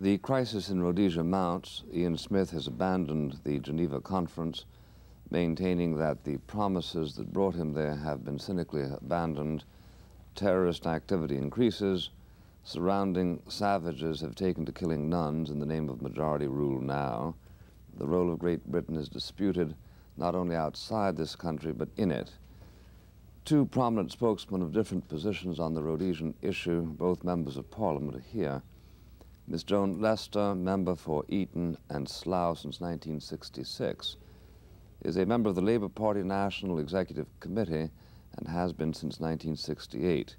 The crisis in Rhodesia mounts. Ian Smith has abandoned the Geneva conference, maintaining that the promises that brought him there have been cynically abandoned. Terrorist activity increases. Surrounding savages have taken to killing nuns in the name of majority rule now. The role of Great Britain is disputed not only outside this country but in it. Two prominent spokesmen of different positions on the Rhodesian issue, both members of Parliament, are here. Miss Joan Lestor, member for Eton and Slough since 1966, is a member of the Labour Party National Executive Committee and has been since 1968.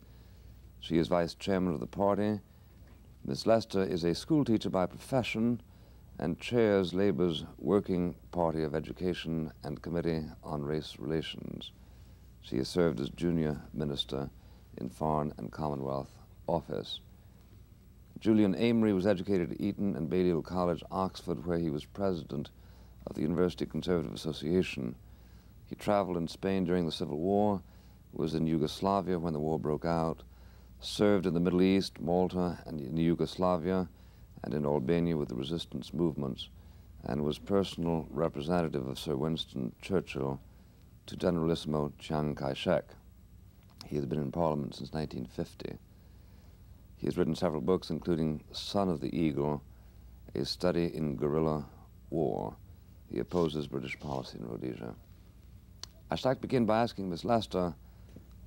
She is vice chairman of the party. Miss Lestor is a schoolteacher by profession and chairs Labour's Working Party of Education and Committee on Race Relations. She has served as junior minister in Foreign and Commonwealth Office. Julian Amery was educated at Eton and Balliol College, Oxford, where he was president of the University Conservative Association. He traveled in Spain during the Civil War, was in Yugoslavia when the war broke out, served in the Middle East, Malta, and in Yugoslavia, and in Albania with the resistance movements, and was personal representative of Sir Winston Churchill to Generalissimo Chiang Kai-shek. He has been in Parliament since 1950. He has written several books, including Son of the Eagle, a study in guerrilla war. He opposes British policy in Rhodesia. I'd like to begin by asking Ms. Lestor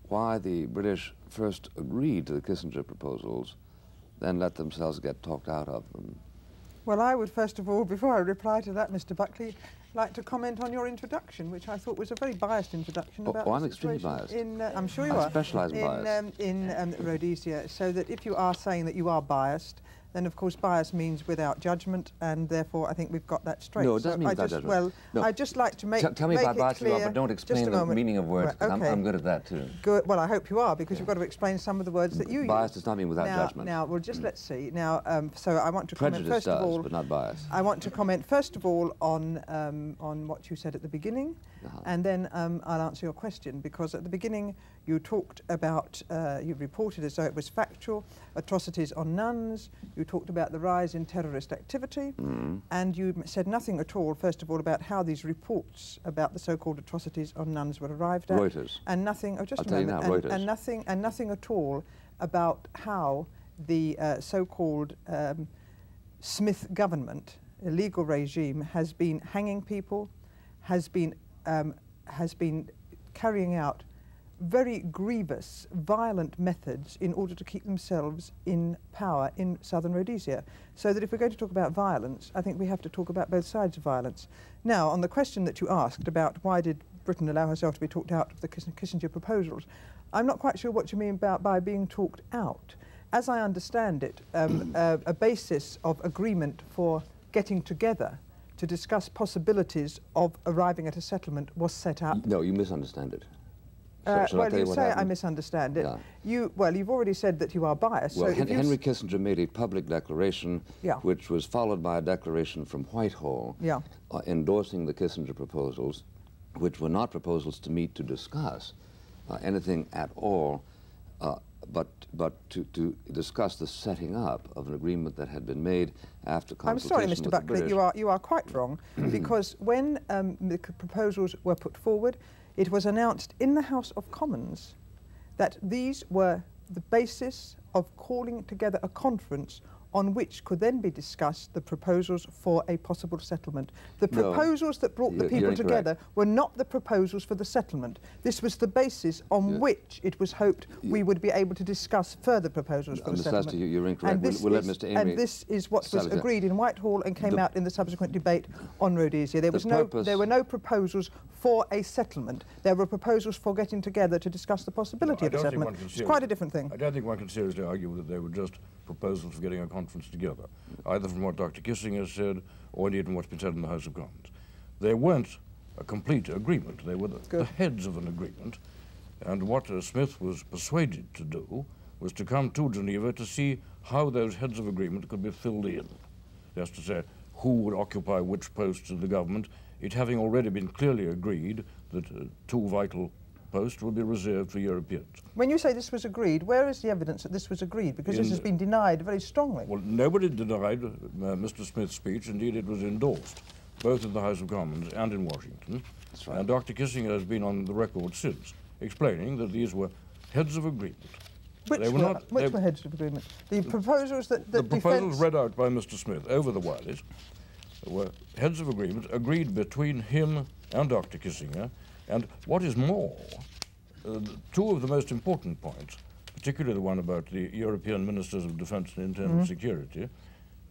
why the British first agreed to the Kissinger proposals, then let themselves get talked out of them. Well, I would first of all, before I reply to that, Mr. Buckley, like to comment on your introduction, which I thought was a very biased introduction oh, about oh, I'm extremely biased. In, uh, I'm sure you I are. specialise in, in bias. Um, in um, Rhodesia, so that if you are saying that you are biased, then of course bias means without judgment, and therefore I think we've got that straight. No, it doesn't so mean I without just, judgment. Well, no. I'd just like to make, T tell me make about it bias, clear, but don't explain the meaning of words, right, okay. I'm, I'm, good at that too. Good. Well, I hope you are, because you've got to explain some of the words that you use. bias use. does not mean without now, judgment. Now, well, just mm. let's see. Now, um, so I want to Prejudice comment first does, of all, but not bias. I want to comment first of all on um, on what you said at the beginning, uh -huh. and then um, I'll answer your question because at the beginning you talked about, uh, you reported as though it was factual, atrocities on nuns, you talked about the rise in terrorist activity, mm. and you said nothing at all, first of all, about how these reports about the so-called atrocities on nuns were arrived at. Reuters. And nothing, oh, just I'll a moment, now, and, Reuters. and, nothing, and nothing at all about how the uh, so-called um, Smith government, illegal regime, has been hanging people, has been, um, has been carrying out very grievous, violent methods in order to keep themselves in power in southern Rhodesia. So that if we're going to talk about violence, I think we have to talk about both sides of violence. Now, on the question that you asked about why did Britain allow herself to be talked out of the Kissinger proposals, I'm not quite sure what you mean about by being talked out. As I understand it, um, uh, a basis of agreement for getting together to discuss possibilities of arriving at a settlement was set up. No, you misunderstand it. Uh, well, you, say happened? I misunderstand it. Yeah. You well, you've already said that you are biased. Well, so Hen Henry Kissinger made a public declaration, yeah. which was followed by a declaration from Whitehall, yeah. uh, endorsing the Kissinger proposals, which were not proposals to meet to discuss uh, anything at all, uh, but but to, to discuss the setting up of an agreement that had been made after I'm sorry, Mr. Buckley, you are you are quite wrong, because when um, the proposals were put forward, it was announced in the House of Commons that these were the basis of calling together a conference on which could then be discussed the proposals for a possible settlement. The No, proposals that brought the people together were not the proposals for the settlement. This was the basis on Yeah. which it was hoped we would be able to discuss further proposals for Uh, the Mr. settlement. Lestor, you- you're incorrect. And We'll- this we'll let is- Mr. Amery And this is what was agreed in Whitehall and came The- out in the subsequent debate on Rhodesia. There The was no, there were no proposals for a settlement. There were proposals for getting together to discuss the possibility I of a settlement. It's quite a different thing. I don't think one can seriously argue that they were just proposals for getting a conference together, either from what Dr. Kissinger said or indeed from what's been said in the House of Commons. They weren't a complete agreement. They were the, the heads of an agreement. And what uh, Smith was persuaded to do was to come to Geneva to see how those heads of agreement could be filled in. That's to say, who would occupy which posts in the government, it having already been clearly agreed that uh, two vital post will be reserved for Europeans. When you say this was agreed, where is the evidence that this was agreed? Because in this has been denied very strongly. Well, nobody denied uh, Mr. Smith's speech. Indeed, it was endorsed, both in the House of Commons and in Washington. That's Right. And Dr. Kissinger has been on the record since, explaining that these were heads of agreement. Which, they were, were, not, which they, were heads of agreement? The proposals that, that The proposals read out by Mr. Smith over the wireless were heads of agreement agreed between him and Dr. Kissinger. And what is more, uh, two of the most important points, particularly the one about the European Ministers of Defence and Internal mm -hmm. Security,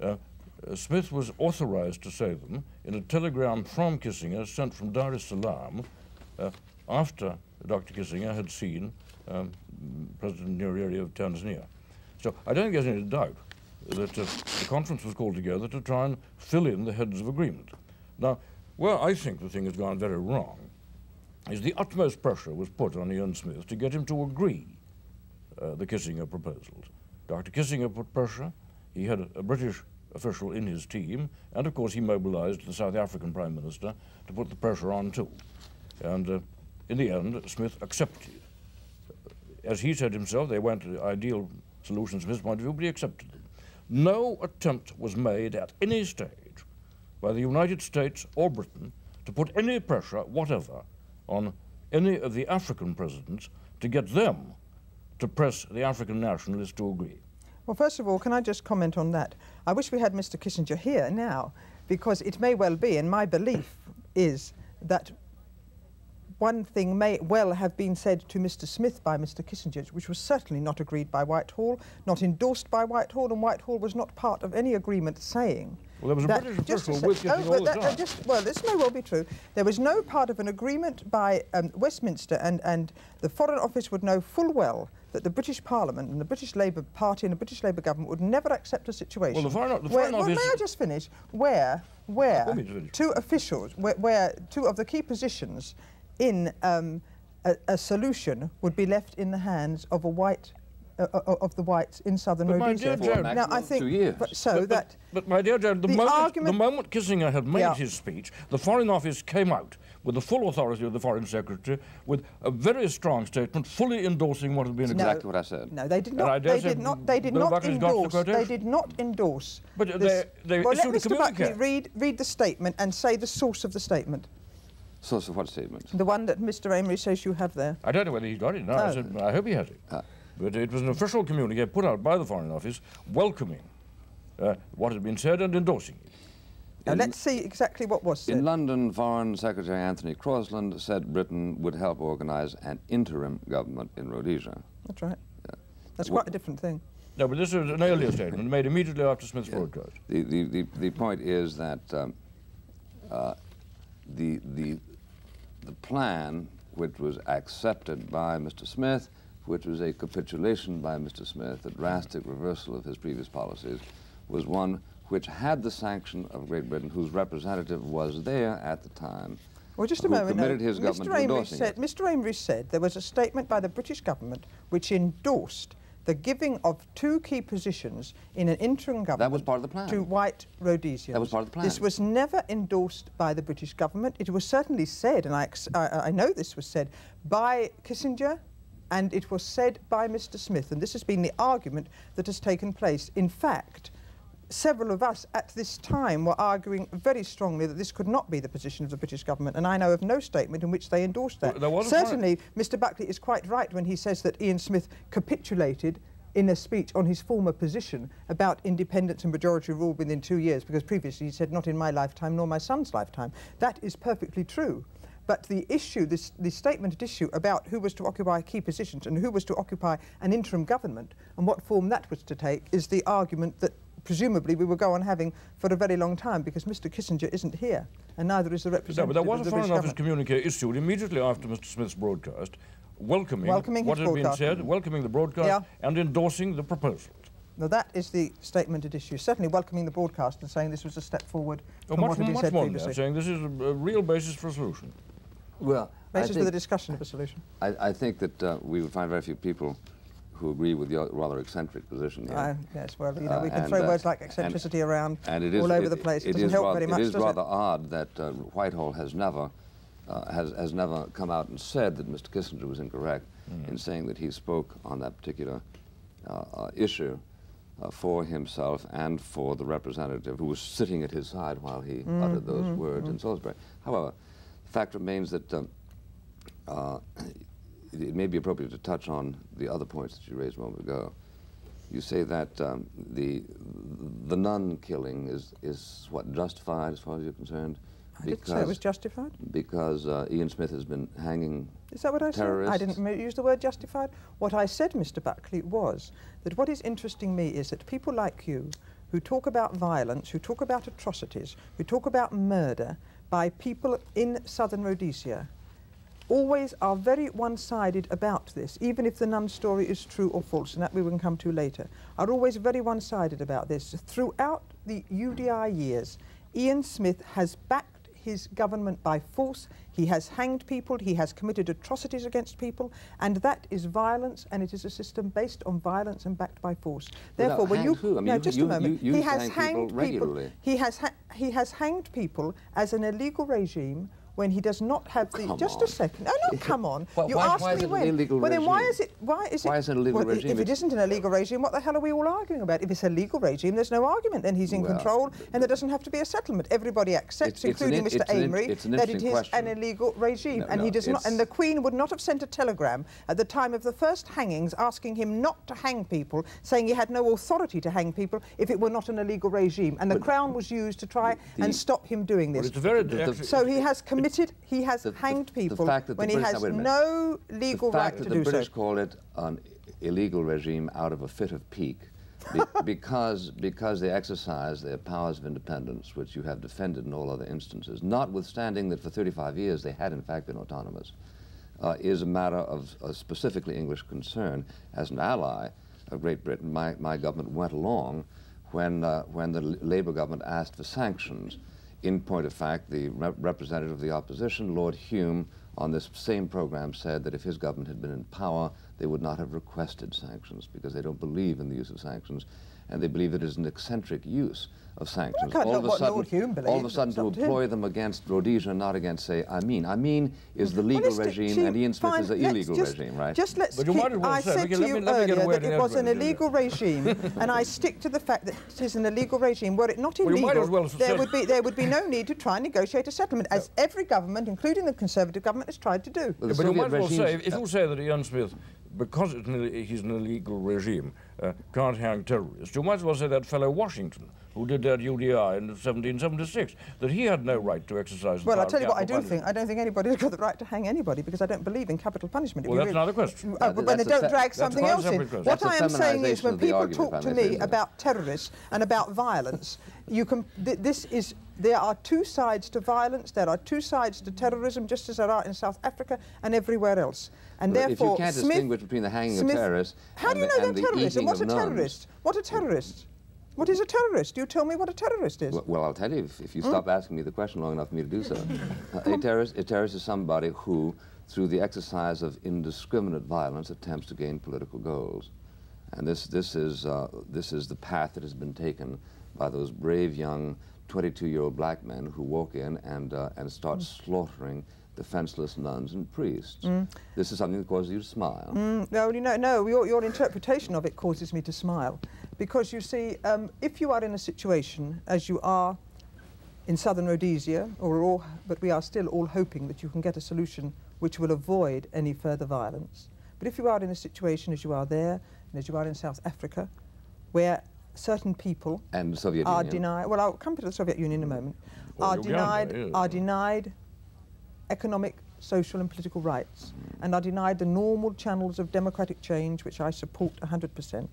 uh, uh, Smith was authorized to say them in a telegram from Kissinger sent from Dar es Salaam uh, after Dr. Kissinger had seen um, President Nyerere of Tanzania. So I don't think there's any doubt that uh, the conference was called together to try and fill in the heads of agreement. Now, where I think the thing has gone very wrong is the utmost pressure was put on Ian Smith to get him to agree uh, the Kissinger proposals. Dr. Kissinger put pressure. He had a, British official in his team, and of course he mobilized the South African Prime Minister to put the pressure on too. And uh, in the end, Smith accepted. As he said himself, they to ideal solutions from his point of view, but he accepted them. No attempt was made at any stage by the United States or Britain to put any pressure whatever on any of the African presidents to get them to press the African nationalists to agree. Well, first of all, can I just comment on that? I wish we had Mr. Kissinger here now, because it may well be, and my belief is that one thing may well have been said to Mr. Smith by Mr. Kissinger, which was certainly not agreed by Whitehall, not endorsed by Whitehall, and Whitehall was not part of any agreement saying well, there was a that, British official with oh, all the time. Just, well, this may well be true. There was no part of an agreement by um, Westminster, and, and the Foreign Office would know full well that the British Parliament and the British Labour Party and the British Labour government would never accept a situation. Well, the Foreign, the foreign where, Office. Well, may I just finish? Where, where two officials, where, where two of the key positions in um, a, a, solution would be left in the hands of a white uh, of the whites in southern but Rhodesia. now I think but, so but, that but, my dear Joan, the, the, moment, the moment Kissinger had made yeah. his speech, the Foreign Office came out with the full authority of the Foreign Secretary, with a very strong statement, fully endorsing what had been exactly what I said. No, they did not. They did not. They did not endorse. The they did not endorse. But this. they, they well, let Mr. Buckley read read the statement and say the source of the statement. Source of what statement? The one that Mr. Amery says you have there. I don't know whether he's got it. No, oh. I, said, I hope he has it. Ah. But it was an official communique put out by the Foreign Office welcoming uh, what had been said and endorsing it. Now let's see exactly what was said. In London, Foreign Secretary Anthony Crosland said Britain would help organise an interim government in Rhodesia. That's right. Yeah. That's quite a different thing. No, but this is an earlier statement made immediately after Smith's yeah. broadcast. The, the, the, the, point is that um, uh, the, the the plan, which was accepted by Mr. Smith, which was a capitulation by Mr. Smith, a drastic reversal of his previous policies, was one which had the sanction of Great Britain, whose representative was there at the time. Well, just a moment. Mr. Amery said, Mr. Amery said there was a statement by the British government which endorsed the giving of two key positions in an interim government that was part of the plan. to white Rhodesians. That was part of the plan. This was never endorsed by the British government. It was certainly said, and I, I, I know this was said, by Kissinger, and it was said by Mr. Smith, and this has been the argument that has taken place. In fact, several of us at this time were arguing very strongly that this could not be the position of the British government, and I know of no statement in which they endorsed that. Certainly, Mr Buckley is quite right when he says that Ian Smith capitulated in a speech on his former position about independence and majority rule within two years, because previously he said, not in my lifetime nor my son's lifetime. That is perfectly true. But the issue, this, the statement at issue about who was to occupy key positions and who was to occupy an interim government and what form that was to take is the argument that presumably we will go on having for a very long time because Mr Kissinger isn't here and neither is the representative no, but there was a Foreign Office communique issued immediately after Mr Smith's broadcast welcoming, welcoming what had been said, welcoming the broadcast yeah. and endorsing the proposals. Now that is the statement at issue. Certainly welcoming the broadcast and saying this was a step forward oh, from much, what had been said more previously. That, saying this is a, a, real basis for a solution. Well, basis for the discussion of a solution. I, I think that uh, we would find very few people who agree with your rather eccentric position here. Uh, yes, well, you know, we can uh, throw words like eccentricity and, around and it is, all over it, the place. It, it doesn't help rather, very much, It is rather it? odd that uh, Whitehall has never uh, has, has never come out and said that Mr. Kissinger was incorrect mm. in saying that he spoke on that particular uh, uh, issue uh, for himself and for the representative who was sitting at his side while he mm, uttered those mm, words in mm. Salisbury. However, the fact remains that um, uh, it may be appropriate to touch on the other points that you raised a moment ago. You say that um, the the nun killing is is what justified as far as you're concerned. I didn't say it was justified. Because uh, Ian Smith has been hanging Is that what I terrorists. said? I didn't use the word justified. What I said, Mr. Buckley, was that what is interesting me is that people like you, who talk about violence, who talk about atrocities, who talk about murder by people in southern Rhodesia, always are very one-sided about this, even if the nun story is true or false, and that we can come to later, are always very one-sided about this. Throughout the UDI years, Ian Smith has backed his government by force. He has hanged people, he has committed atrocities against people, and that is violence, and it is a system based on violence and backed by force. Therefore, when you, I mean, no, just you, a moment, he has hanged people regularly. He has he has hanged people as an illegal regime when he does not have the. Come just on. a second. Oh no, come on. Well, you why, asked why me it when. an illegal well, regime? then why is it? Why is it? Why is it an illegal well, regime? If it isn't an illegal regime, what the hell are we all arguing about? If it's a legal regime, there's no argument. Then he's in Well, control, and there doesn't have to be a settlement. Everybody accepts, It's- it's an including in- Mr. it's an Amery, it's an that it is interesting an illegal regime, No, and no, he does not. And the Queen would not have sent a telegram at the time of the first hangings asking him not to hang people, saying he had no authority to hang people if it were not an illegal regime. And the Crown was used to try the- and stop him doing Well, this. it's a very... The- the- So he has committed, he has The- hanged the people fact that the when he British- has now, wait a minute. no legal the fact right that the British so. called it an illegal regime out of a fit of pique be, because, because they exercise their powers of independence, which you have defended in all other instances, notwithstanding that for 35 years they had in fact been autonomous, uh, is a matter of a specifically English concern. As an ally of Great Britain, my, my government went along when, uh, when the Labour government asked for sanctions. In point of fact, the rep representative of the opposition, Lord Home, on this same program said that if his government had been in power, they would not have requested sanctions because they don't believe in the use of sanctions and they believe it is an eccentric use of sanctions. can't all, of a sudden, Lord Home all of a sudden to up to him. employ them against Rhodesia, not against, say, Amin. Amin is the legal Well, regime see, and Ian Smith fine, is the illegal just- regime, right? Just let's But you keep, might well I said to you me- let me get earlier away that it was an illegal regime, and I stick to the fact that it is an illegal regime. Were it not illegal, might well there would be there would be no need to try and negotiate a settlement, as every government, including the Conservative government, has tried to do. Well, the but you Soviet might as well say, if you say that Ian Smith, because it's an, he's an illegal regime, Uh, can't hang terrorists, you might as well say that fellow Washington, who did that UDI in 1776, that he had no right to exercise Well, I'll tell you what I capital do punishment. think. I don't think anybody's got the right to hang anybody because I don't believe in capital punishment. If Well, that's really- another question. Uh, but when they don't drag that's something else in. question. What That's a I am saying is when people argument, talk to may say me about terrorists and about violence, you can, th this is, there are two sides to violence, there are two sides to terrorism, just as there are in South Africa and everywhere else. And Well, if you therefore, can't Smith, distinguish between the hanging of Smith- terrorists How do you the- know and they're terrorists? And eating what's a of nuns. terrorist? What a terrorist? What is a terrorist? You tell me what a terrorist is. Well, well, I'll tell you if, if you Hmm? stop asking me the question long enough for me to do so. A, terrorist, a terrorist is somebody who, through the exercise of indiscriminate violence, attempts to gain political goals. And this, this, is, uh, this is the path that has been taken by those brave young 22-year-old black men who walk in and, uh, and start Hmm. slaughtering defenseless nuns and priests. This is something that causes you to smile. Mm, no, you know, no. Your, your interpretation of it causes me to smile, because you see, um, if you are in a situation as you are in southern Rhodesia, or all, but we are still all hoping that you can get a solution which will avoid any further violence. But if you are in a situation as you are there, and as you are in South Africa, where certain people And the Soviet are Union. denied. Well, I'll come to the Soviet Union in a moment. Or are Uganda, denied yeah. are denied economic, social, and political rights, and are denied the normal channels of democratic change, which I support 100%.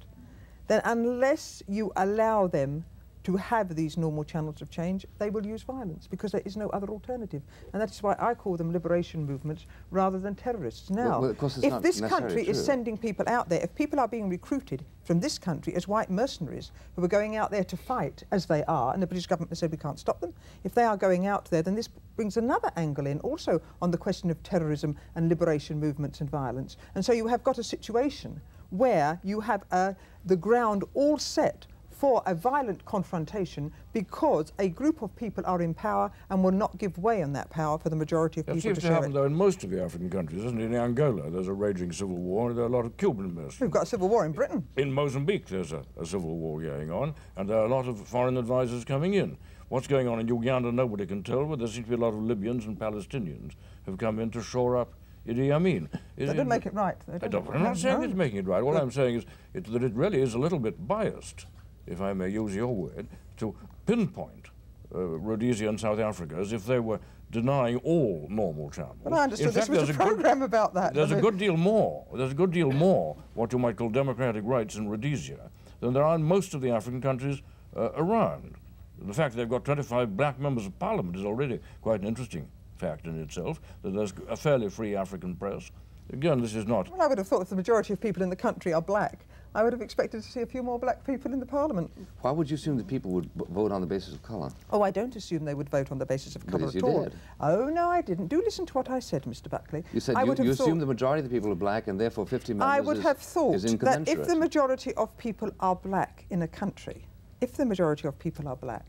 Then, unless you allow them to have these normal channels of change, they will use violence because there is no other alternative. And that is why I call them liberation movements rather than terrorists. Now, well, it's if this country is sending people out there, if people are being recruited from this country as white mercenaries who are going out there to fight, as they are, and the British government has said we can't stop them, if they are going out there, then this brings another angle in also on the question of terrorism and liberation movements and violence. And so you have got a situation where you have uh, the ground all set for a violent confrontation because a group of people are in power and will not give way on that power for the majority of that people seems to to happen, it. though, in most of the African countries, isn't it? In Angola, there's a raging civil war, and there are a lot of Cuban mercenaries. We've got a civil war in Britain. In Mozambique, there's a, a civil war going on, and there are a lot of foreign advisors coming in. What's going on in Uganda, nobody can tell, but there seems to be a lot of Libyans and Palestinians have come in to shore up Idi Amin. That doesn't make it right. They I don't- don't, I'm not saying no. it's making it right. All Good. I'm saying is it, that it really is a little bit biased, if I may use your word, to pinpoint uh, Rhodesia and South Africa as if they were denying all normal channels. But I understood In this was there's a good- program about that. There's a mean- good deal more. There's a good deal more what you might call democratic rights in Rhodesia than there are in most of the African countries uh, around. The fact that they've got 25 black members of parliament is already quite an interesting fact in itself. That there's a fairly free African press. Again, this is not. Well, I would have thought if the majority of people in the country are black, I would have expected to see a few more black people in the parliament. Why would you assume that people would vote on the basis of colour? Oh, I don't assume they would vote on the basis of colour at all. did. Oh, no, I didn't. Do listen to what I said, Mr. Buckley. You said I you, would have you assume the majority of the people are black and therefore 50 members I would is, have thought that if the majority of people are black in a country, if the majority of people are black,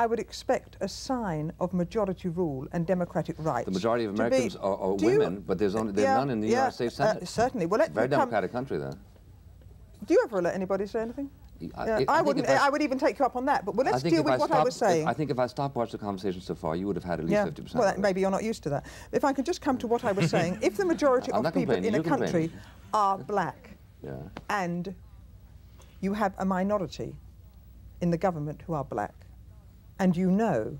I would expect a sign of majority rule and democratic rights. The majority of to be- Americans are, are Do you- women, but there's, only, there's Yeah, none in the yeah, United States uh, Senate. certainly. Well, let Very me come- democratic country, though. Do you ever let anybody say anything? I- Yeah, I- I I, wouldn't. I- I, would even take you up on that. But well, I let's deal if with I what I stopped- was if- saying. I think if I stopped watch the conversation so far, you would have had at least yeah. 50%. Well, maybe you're not used to that. If I could just come to what I was saying, if the majority of people in a country are black, Yeah. and you have a minority in the government who are black, and you know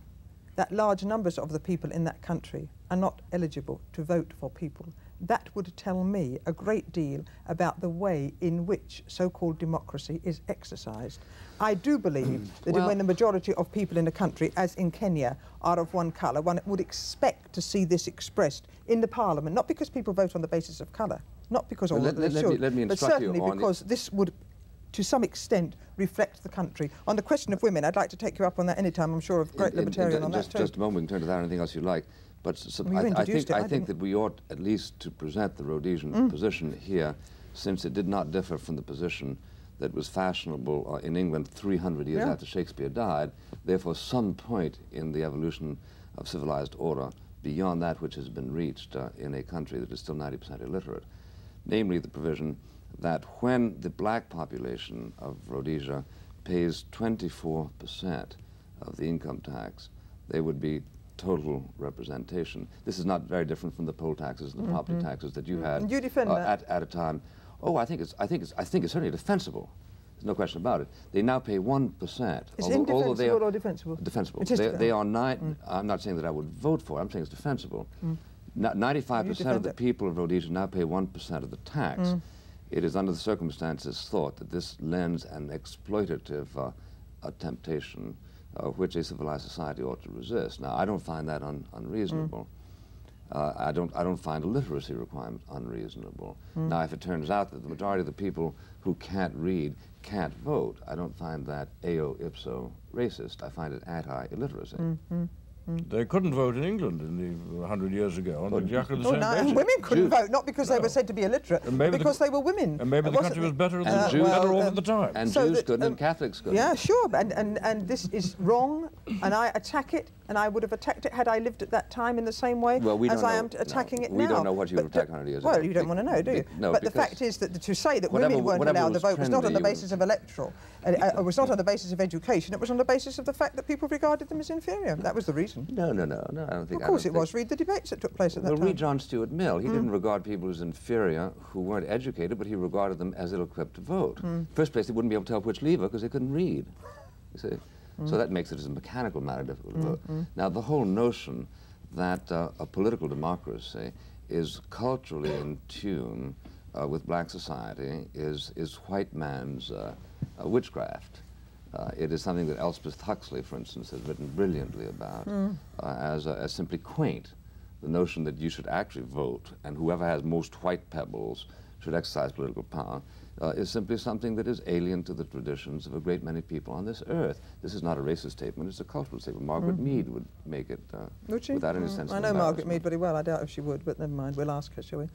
that large numbers of the people in that country are not eligible to vote for people, that would tell me a great deal about the way in which so-called democracy is exercised. I do believe mm. that Well- when the majority of people in a country, as in Kenya, are of one colour, one would expect to see this expressed in the parliament, not because people vote on the basis of colour, not because all let- they let- let should, me- let me but certainly on the- because this would to some extent reflect the country. On the question of women, I'd like to take you up on that any time. I'm sure of great In- in- in libertarian on just, that too. Just a moment, we can turn to that or anything else you like. But s- Well, I, I think, I I think that we ought at least to present the Rhodesian Mm. position here, since it did not differ from the position that was fashionable uh, in England 300 years Yeah. after Shakespeare died. Therefore, some point in the evolution of civilized order beyond that which has been reached uh, in a country that is still 90% illiterate, namely the provision that when the black population of Rhodesia pays 24% of the income tax, they would be total representation. This is not very different from the poll taxes and the property mm-hmm. taxes that you mm-hmm. had you defend uh, at, at a time. Oh, I think it's, I think it's, I think it's certainly defensible. There's no question about it. They now pay 1%. Is although- although they indefensible are- or defensible? Defensible. They, they are nine. Mm. I'm not saying that I would vote for it. I'm saying it's defensible. Mm. Ni- 95% defend of the people of Rhodesia now pay 1% of the tax. Mm. It is under the circumstances thought that this lends an exploitative uh, a temptation uh, which a civilized society ought to resist. Now, I don't find that un- unreasonable. Uh, I don't. I don't find a literacy requirement unreasonable. Now, if it turns out that the majority of the people who can't read can't vote, I don't find that eo ipso racist. I find it anti-illiteracy. They couldn't vote in England in the 100 years ago on exactly the Oh, same no, basis. women couldn't Jews- vote, not because they were said to be illiterate, And but maybe the- because they were women. And maybe It the wasn't country was better, And than, Jews- better well, off um, at the time. And So Jews that, couldn't, um, and Catholics couldn't. Yeah, sure, and, and, and this is wrong, and I attack it, and I would have attacked it had I lived at that time in the same way Well, we as don't I know- am t- attacking no, it now. we don't know what you But would attack to- 100 years Well, ago. Well, you don't want to know, do you? No, but the fact is that to say that whatever- women weren't allowed to was vote was not on the basis of electoral. Uh, uh, it was not on the basis of education, it was on the basis of the fact that people regarded them as inferior. That was the reason. No, no, no, no. I don't think. Of course it was. Read the debates that took place at that Well, time. Mm. read John Stuart Mill. He didn't regard people as inferior who weren't educated, but he regarded them as ill-equipped to vote. Mm. First place, they wouldn't be able to tell which lever because they couldn't read. You see, Mm. so that makes it as a mechanical matter difficult to vote. Now, the whole notion that uh, a political democracy is culturally in tune uh, with black society is is white man's uh, uh, witchcraft. Uh, it is something that Elspeth Huxley, for instance, has written brilliantly about uh, as, uh, as simply quaint. The notion that you should actually vote and whoever has most white pebbles should exercise political power uh, is simply something that is alien to the traditions of a great many people on this earth. This is not a racist statement, it's a cultural statement. Margaret Mead would make it uh, Would she? without any Mm. sense I know Margaret. Mead very well. I doubt if she would, but never mind. We'll ask her, shall we?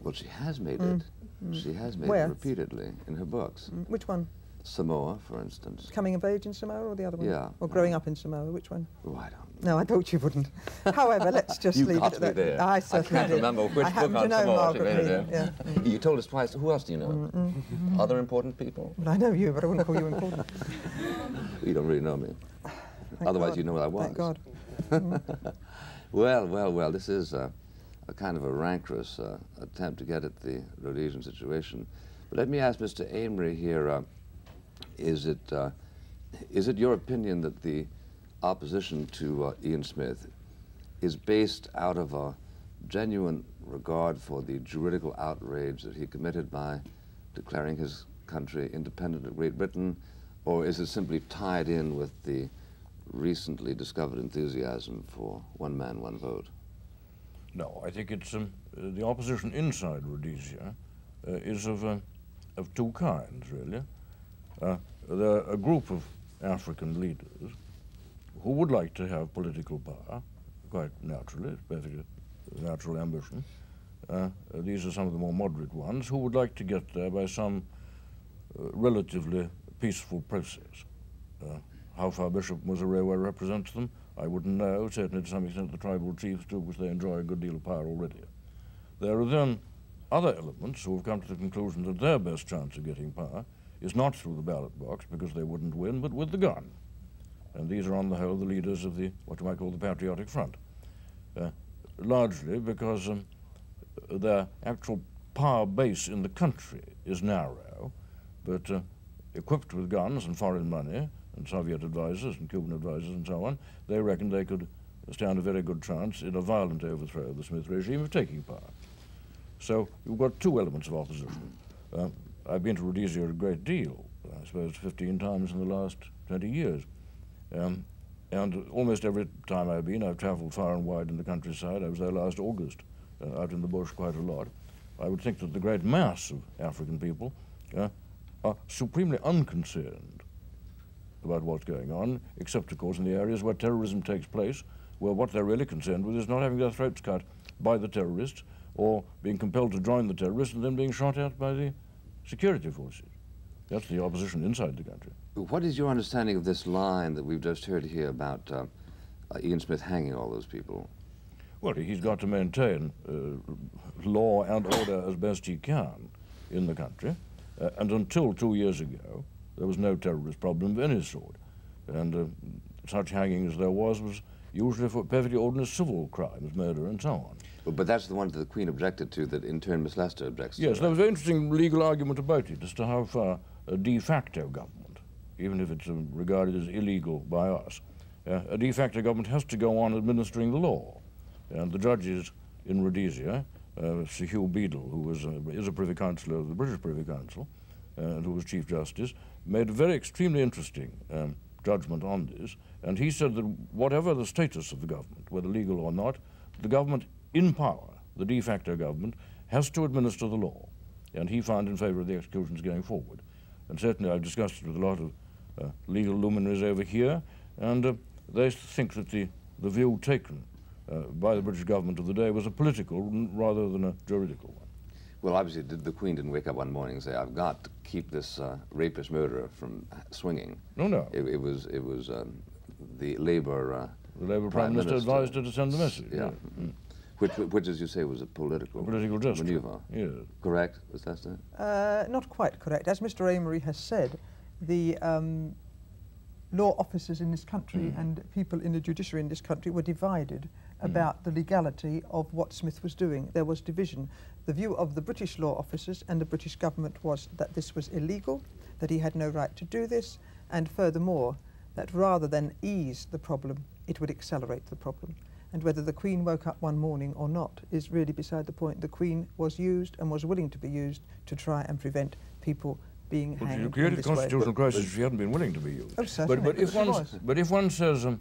Well, she has made it. She has made Mm. Where? it repeatedly in her books. Mm, Which one? Samoa, for instance. Coming of age in Samoa or the other one? Yeah. Or growing up in Samoa, which one? Oh, I don't No, I thought you wouldn't. However, let's just leave it at that. there. I certainly can't did. remember which I book on know Samoa she Margaret made it Mead, in. yeah. You told us twice. Who else do you know? Mm-hmm. Other important people? Well, I know you, but I wouldn't call you important. You don't really know me. Thank Otherwise, God. you know what I was. Thank God. Well, well, well, this is a, a kind of a rancorous uh, attempt to get at the Rhodesian situation. But let me ask Mr. Amery here, uh, is, it, uh, is it your opinion that the opposition to uh, Ian Smith is based out of a genuine regard for the juridical outrage that he committed by declaring his country independent of Great Britain, or is it simply tied in with the recently discovered enthusiasm for one man, one vote? No, I think it's um, the opposition inside Rhodesia uh, is of, uh, of two kinds, really. Uh, there are a group of African leaders who would like to have political power, quite naturally, it's perfectly natural ambition. Uh, these are some of the more moderate ones who would like to get there by some uh, relatively peaceful process. Uh, how far Bishop Muzorewa represents them, I wouldn't know. Certainly, to some extent, the tribal chiefs do, because they enjoy a good deal of power already. There are then other elements who have come to the conclusion that their best chance of getting power is not through the ballot box, because they wouldn't win, but with the gun. And these are, on the whole, the leaders of the what you might call the Patriotic Front, uh, largely because um, their actual power base in the country is narrow, but uh, equipped with guns and foreign money, and Soviet advisors and Cuban advisors and so on, they reckoned they could stand a very good chance in a violent overthrow of the Smith regime of taking power. So you've got two elements of opposition. Uh, I've been to Rhodesia a great deal, I suppose 15 times in the last 20 years. Um, and almost every time I've been, I've traveled far and wide in the countryside. I was there last August, uh, out in the bush quite a lot. I would think that the great mass of African people uh, are supremely unconcerned about what's going on, except, of course, in the areas where terrorism takes place, where what they're really concerned with is not having their throats cut by the terrorists or being compelled to join the terrorists and then being shot at by the security forces. That's the opposition inside the country. What is your understanding of this line that we've just heard here about uh, uh, Ian Smith hanging all those people? Well, he's got to maintain uh, law and order as best he can in the country. Uh, and until two years ago, there was no terrorist problem of any sort. And uh, such hanging as there was was usually for perfectly ordinary civil crimes, murder and so on. But, but that's the one that the Queen objected to that in turn Miss Lestor objects Yes, to. Yes, there was an interesting legal argument about it as to how far a de facto government, even if it's um, regarded as illegal by us, uh, a de facto government has to go on administering the law. And the judges in Rhodesia, uh, Sir Hugh Beadle, who was, uh, is a Privy Councillor of the British Privy Council, uh, and who was Chief Justice, made a very extremely interesting um, judgment on this. And he said that whatever the status of the government, whether legal or not, the government in power, the de facto government, has to administer the law. And he found in favor of the executions going forward. And certainly I've discussed it with a lot of uh, legal luminaries over here, and uh, they think that the, the view taken uh, by the British government of the day was a political rather than a juridical one. Well, obviously, the, the Queen didn't wake up one morning and say, "I've got to keep this uh, rapist murderer from swinging." No, no. It, it was it was um, the Labour. Uh, The Labour Prime, Minister, advised her to send the message. Yeah. Mm. Which, which, as you say, was a political, A political gesture. maneuver. Yes. Correct, Miss Lestor? Uh, not quite correct. As Mr. Amery has said, the um, law officers in this country and people in the judiciary in this country were divided about the legality of what Smith was doing. There was division. The view of the British law officers and the British government was that this was illegal, that he had no right to do this, and furthermore, that rather than ease the problem, it would accelerate the problem. And whether the Queen woke up one morning or not is really beside the point. The Queen was used and was willing to be used to try and prevent people being Well, hanged you in created a this way. constitutional crisis if she hadn't been willing to be used. Oh, certainly, But, but, if, one, but if one says um,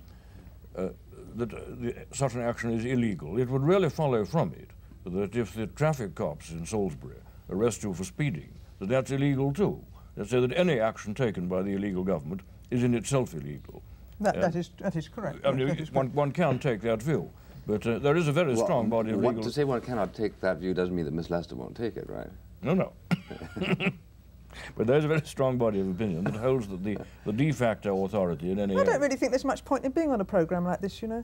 uh, that uh, the, such an action is illegal, it would really follow from it that if the traffic cops in Salisbury arrest you for speeding, that that's illegal too. They say that any action taken by the illegal government is in itself illegal. That, Uh, that, is, that is correct. I mean, That is one, one can take that view, but uh, there is a very Well, strong body of legal... To say one cannot take that view doesn't mean that Miss Lestor won't take it, right? No, no. But there's a very strong body of opinion that holds that the, the de facto authority in any I don't really think there's much point in being on a programme like this, you know.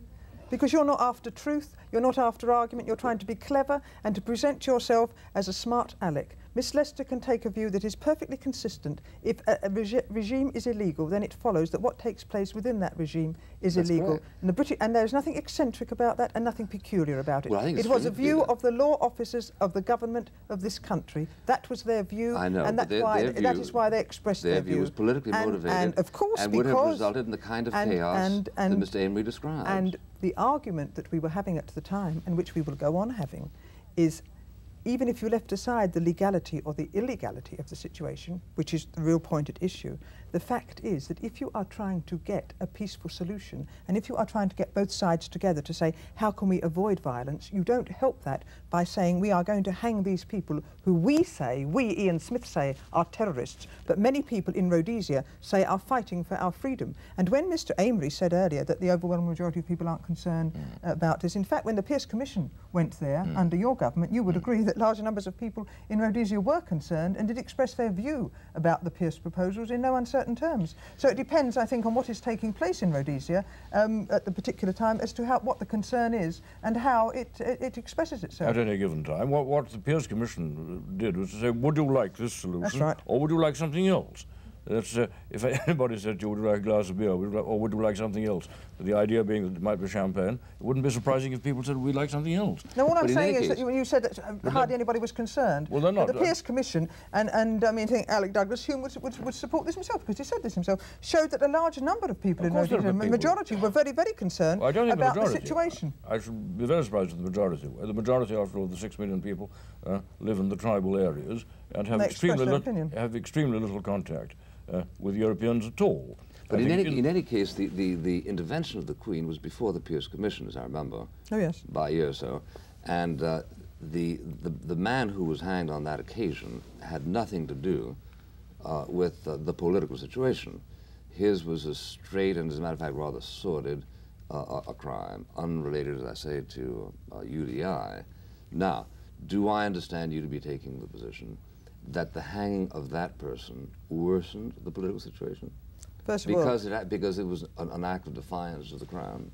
Because you're not after truth, you're not after argument, you're trying to be clever and to present yourself as a smart aleck. Miss Lestor can take a view that is perfectly consistent. If a, a regi regime is illegal, then it follows that what takes place within that regime is That's illegal. And, the British, and there's nothing eccentric about that and nothing peculiar about it. Well, I think it was a free to do view of the law officers of the government of this country. That was their view, I know, and that's their- why their view- is why they expressed Their their, view was politically and, motivated and of course and would have resulted in the kind of and- chaos and- that Mr. Amery described. and the argument that we were having at the time, and which we will go on having, is even if you left aside the legality or the illegality of the situation, which is the real point at issue, the fact is that if you are trying to get a peaceful solution, and if you are trying to get both sides together to say, how can we avoid violence, you don't help that by saying we are going to hang these people who we say, we, Ian Smith, say are terrorists, but many people in Rhodesia say are fighting for our freedom. And when Mr. Amery said earlier that the overwhelming majority of people aren't concerned uh, about this, in fact, when the Pearce Commission went there under your government, you would agree that large numbers of people in Rhodesia were concerned and did express their view about the Pearce proposals in no uncertain terms. So it depends, I think, on what is taking place in Rhodesia um, at the particular time as to how, what the concern is and how it, it, it expresses itself. At any given time, what, what the Pearce Commission did was to say, would you like this solution? right. Or would you like something else? That's, uh, if anybody said you, would like a glass of beer, or would you like something else? The idea being that it might be champagne. It wouldn't be surprising if people said, we'd like something else. No, all I'm saying is that case- you, when you said that uh, hardly anybody was concerned, Well, they're not, the Pearce Commission, and, and I mean, I think Alec Douglas Home would, would, would support this himself, because he said this himself, showed that a large number of people Of in a majority, were very, very concerned Well, I don't think about the the situation. I, should be very surprised if the majority were. The majority, after all, of the six million people uh, live in the tribal areas and have extremely, their lit- opinion. have extremely little contact uh, with Europeans at all. But in think any, in any case, the, the, the intervention of the Queen was before the Pearce Commission, as I remember, Oh, yes. by a year or so. And uh, the, the, the man who was hanged on that occasion had nothing to do uh, with uh, the political situation. His was a straight and, as a matter of fact, rather sordid uh, a, a crime, unrelated, as I say, to uh, UDI. Now, do I understand you to be taking the position that the hanging of that person worsened the political situation? First of all, Because it, because it was an, an act of defiance of the crown.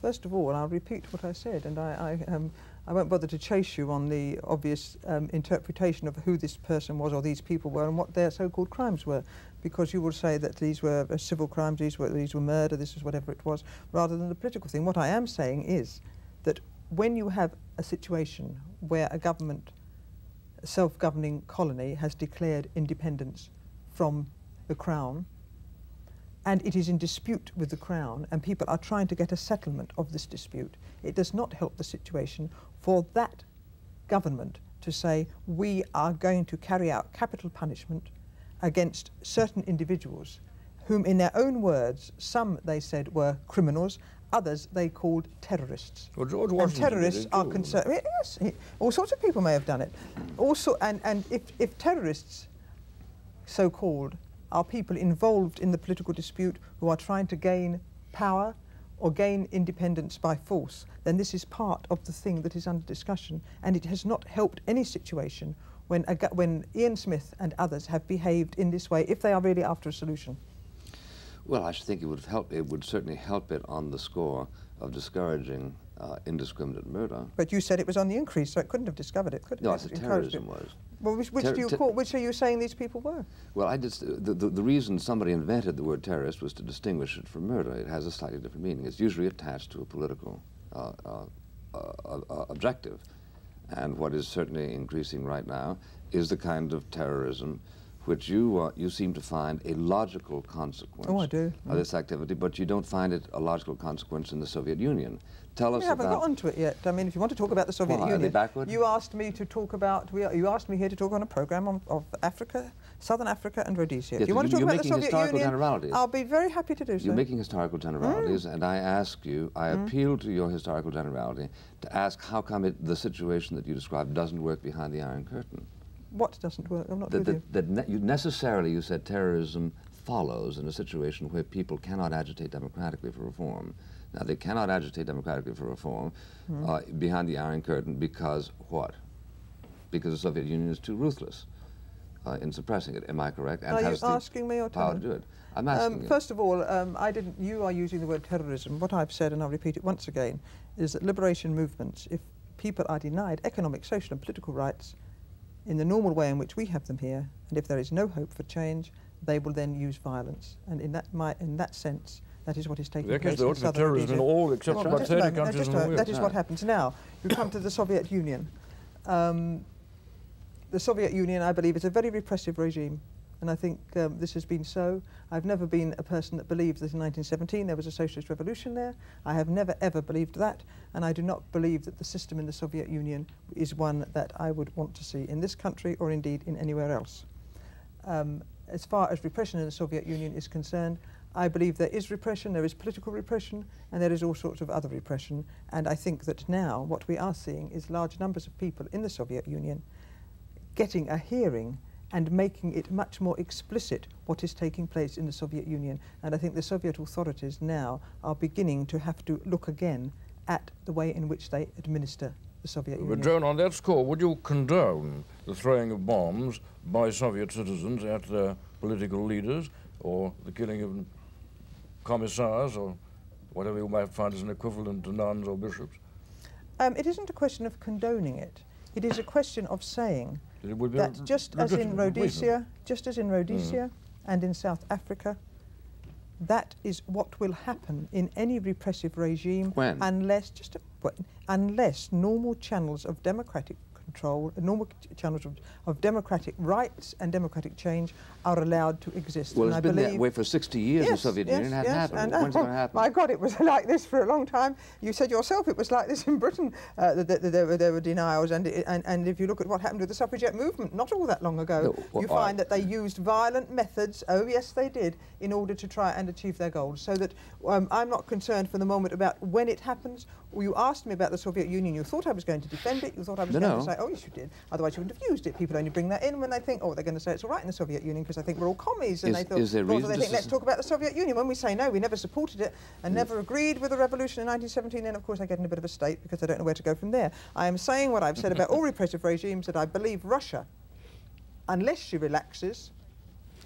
First of all, I'll repeat what I said, and I, I, um, I won't bother to chase you on the obvious um, interpretation of who this person was or these people were and what their so-called crimes were, because you will say that these were uh, civil crimes, these were, these were murder, this is whatever it was, rather than the political thing. What I am saying is that when you have a situation where a government, self-governing colony, has declared independence from the Crown, and it is in dispute with the Crown, and people are trying to get a settlement of this dispute, it does not help the situation for that government to say, we are going to carry out capital punishment against certain individuals whom, in their own words, some they said were criminals, others they called terrorists. Well, George And Washington did terrorists are concerned. Yes, he- all sorts of people may have done it. Also, and, and if, if terrorists so called, are people involved in the political dispute who are trying to gain power or gain independence by force, then this is part of the thing that is under discussion. And it has not helped any situation when, when Ian Smith and others have behaved in this way, if they are really after a solution. Well, I should think it would help. It would certainly help it on the score of discouraging uh, indiscriminate murder. But you said it was on the increase, so it couldn't have discovered it, could it? No, I said terrorism was. Well, which, which do you call, which are you saying these people were? Well, I just the, the the reason somebody invented the word terrorist was to distinguish it from murder. It has a slightly different meaning. It's usually attached to a political uh, uh, uh, uh, objective, and what is certainly increasing right now is the kind of terrorism which you uh, you seem to find a logical consequence Oh, I do. of this activity, but you don't find it a logical consequence in the Soviet Union. Tell us We haven't about got onto it yet. I mean, if you want to talk about the Soviet are they Union, backward? you asked me to talk about. We, you asked me here to talk on a program on, of Africa, Southern Africa, and Rhodesia. Yes, if you want to talk about the Soviet historical Union, generalities. I'll be very happy to do so. You're making historical generalities, and I ask you, I appeal to your historical generality to ask how come it, the situation that you described doesn't work behind the Iron Curtain. What doesn't work? I'm not That, you. that, that ne- you necessarily, you said, terrorism follows in a situation where people cannot agitate democratically for reform. Now, they cannot agitate democratically for reform uh, behind the Iron Curtain because what? Because the Soviet Union is too ruthless. uh, in suppressing it. Am I correct? And Are you asking me or power to do it? I'm asking um, First of all, um, I didn't. You are using the word terrorism. What I've said, and I'll repeat it once again, is that liberation movements, if people are denied economic, social, and political rights in the normal way in which we have them here, and if there is no hope for change, they will then use violence. And in that, my, in that sense, that is what is taking place in southern terrorism in all except well, about 30 countries in the world. That is what happens now. You come to the Soviet Union. Um, the Soviet Union, I believe, is a very repressive regime. And I think um, this has been so. I've never been a person that believes that in 1917 there was a socialist revolution there. I have never, ever believed that. And I do not believe that the system in the Soviet Union is one that I would want to see in this country or indeed in anywhere else. Um, as far as repression in the Soviet Union is concerned, I believe there is repression, there is political repression, and there is all sorts of other repression. And I think that now what we are seeing is large numbers of people in the Soviet Union getting a hearing and making it much more explicit what is taking place in the Soviet Union. And I think the Soviet authorities now are beginning to have to look again at the way in which they administer the Soviet Union. But Joan, on that score, would you condone the throwing of bombs by Soviet citizens at their political leaders or the killing of commissars or whatever you might find as an equivalent to nuns or bishops? Um, it isn't a question of condoning it. It is a question of saying that just as in Rhodesia, just as in Rhodesia mm. and in South Africa, that is what will happen in any repressive regime when? unless just a, unless normal channels of democratic control, normal channels of, of, democratic rights and democratic change are allowed to exist. Well, and it's I been that way for 60 years yes, in the Soviet yes, Union. It hasn't yes, happened. And, When's it going to happen? My God, it was like this for a long time. You said yourself it was like this in Britain, uh, that, that, there, were, there, were, denials. And, and, and if you look at what happened with the suffragette movement, not all that long ago, no, well, you find that they used violent methods, oh yes they did, in order to try and achieve their goals. So that um, I'm not concerned for the moment about when it happens. You asked me about the Soviet Union, you thought I was going to defend it, you thought I was no, going no. to say, oh yes you did, otherwise you wouldn't have used it. People only bring that in when they think, oh, they're going to say it's all right in the Soviet Union because I think we're all commies. And is, they thought, is there reason they think, let's talk about the Soviet Union. When we say no, we never supported it and mm. never agreed with the revolution in 1917, then of course they get in a bit of a state because they don't know where to go from there. I am saying what I've said about all repressive regimes that I believe Russia, unless she relaxes,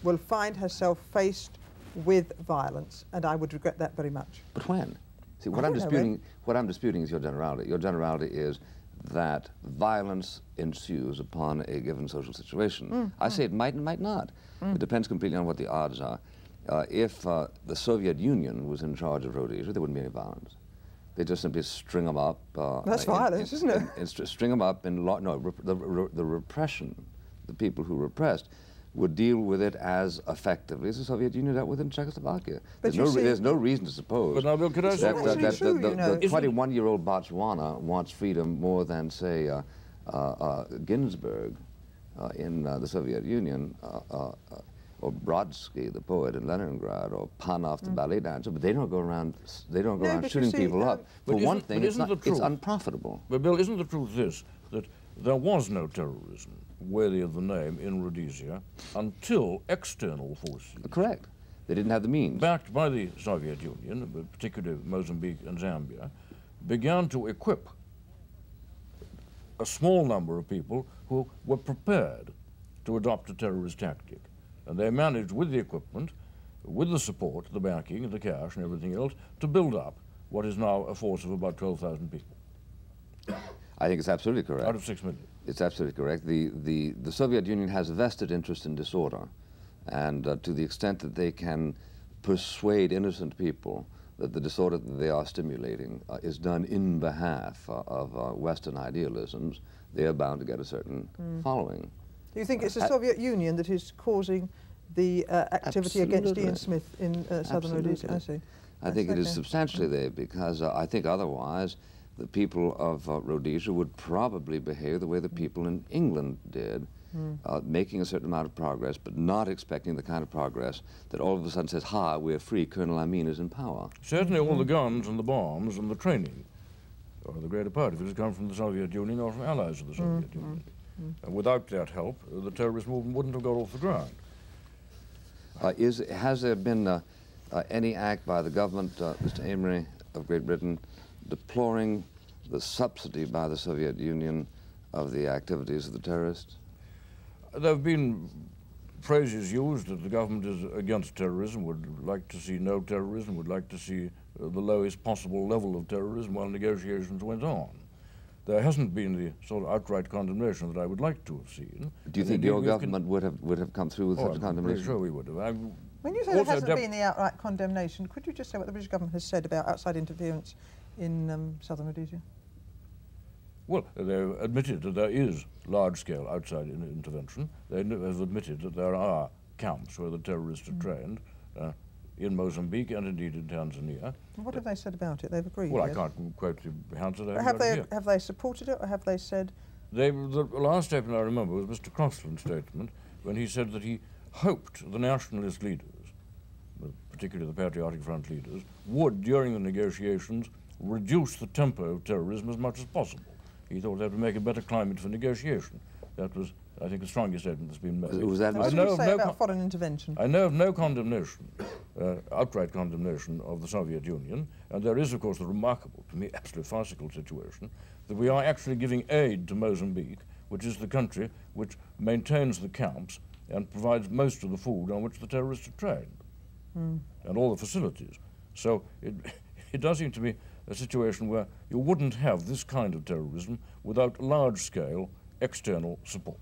will find herself faced with violence, and I would regret that very much. But when? See, what I'm disputing, what I'm disputing is your generality. Your generality is that violence ensues upon a given social situation. Mm, I mm. say it might and might not. Mm. It depends completely on what the odds are. Uh, if uh, the Soviet Union was in charge of Rhodesia, there wouldn't be any violence. They'd just simply string them up. Uh, That's in, violence, in, isn't it? In, string them up in no, the, the repression, the people who repressed, would deal with it as effectively as the Soviet Union dealt with in Czechoslovakia. There's, no, there's no reason to suppose but now, Bill, could I that, that, that true, the, the, the 21-year-old Botswana wants freedom more than, say, uh, uh, uh, Ginzburg uh, in uh, the Soviet Union, uh, or Brodsky, the poet in Leningrad, or Panov, the mm. ballet dancer, but they don't go around. They don't go no, around shooting see, people up. For one thing, it's, not, it's unprofitable. But Bill, isn't the truth this that there was no terrorism worthy of the name in Rhodesia until external forces. Correct. They didn't have the means. Backed by the Soviet Union, particularly Mozambique and Zambia, began to equip a small number of people who were prepared to adopt a terrorist tactic. And they managed with the equipment, with the support, the backing, the cash and everything else, to build up what is now a force of about 12,000 people. I think it's absolutely correct. Out of six million. It's absolutely correct. The, the, the Soviet Union has a vested interest in disorder. And uh, to the extent that they can persuade innocent people that the disorder that they are stimulating uh, is done in behalf uh, of uh, Western idealisms, they are bound to get a certain mm. following. Do you think it's the Soviet Union that is causing the uh, activity absolutely. against Ian Smith in uh, southern Rhodesia? I see. I think it is substantially there because I think otherwise the people of uh, Rhodesia would probably behave the way the people in England did, mm. uh, making a certain amount of progress, but not expecting the kind of progress that all of a sudden says, ha, we're free, Colonel Amin is in power. Certainly all the guns and the bombs and the training, or the greater part of it, has come from the Soviet Union or from allies of the Soviet mm. Union. Mm. And without that help, uh, the terrorist movement wouldn't have got off the ground. Uh, is, has there been uh, uh, any act by the government, Mr. Amery of Great Britain, deploring the subsidy by the Soviet Union of the activities of the terrorists? there have been phrases used that the government is against terrorism, would like to see no terrorism, would like to see uh, the lowest possible level of terrorism while negotiations went on. There hasn't been the sort of outright condemnation that I would like to have seen. Do you think your government would have would have come through with oh, such a condemnation? I'm sure we would have. I'm when you say there hasn't been the outright condemnation, could you just say what the British government has said about outside interference in um, southern Rhodesia? Well, they've admitted that there is large-scale outside in intervention. They have admitted that there are camps where the terrorists are mm. trained uh, in Mozambique and indeed in Tanzania. What have they said about it? They've agreed. Well? I can't quote the answer. Have they have they supported it, or have they said? They, the last statement I remember was Mr. Crosland's statement when he said that he hoped the nationalist leaders, particularly the Patriotic Front leaders, would, during the negotiations, reduce the tempo of terrorism as much as possible. He thought that would make a better climate for negotiation. That was, I think, the strongest statement that's been made. Was that what did you say no about foreign intervention? I know of no condemnation, uh, outright condemnation of the Soviet Union, and there is, of course, the remarkable, to me, absolutely farcical situation that we are actually giving aid to Mozambique, which is the country which maintains the camps and provides most of the food on which the terrorists are trained, mm. and all the facilities. So it, it does seem to me a situation where you wouldn't have this kind of terrorism without large-scale external support.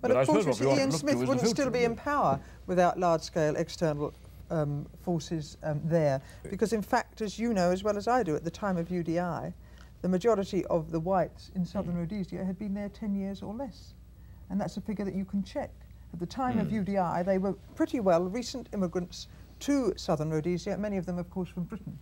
But, but of course, Ian Smith wouldn't still be in power without large-scale external um, forces um, there, because in fact, as you know as well as I do, at the time of UDI, the majority of the whites in southern. Rhodesia had been there 10 years or less. And that's a figure that you can check. At the time mm. of UDI, they were pretty well recent immigrants to southern Rhodesia, many of them, of course, from Britain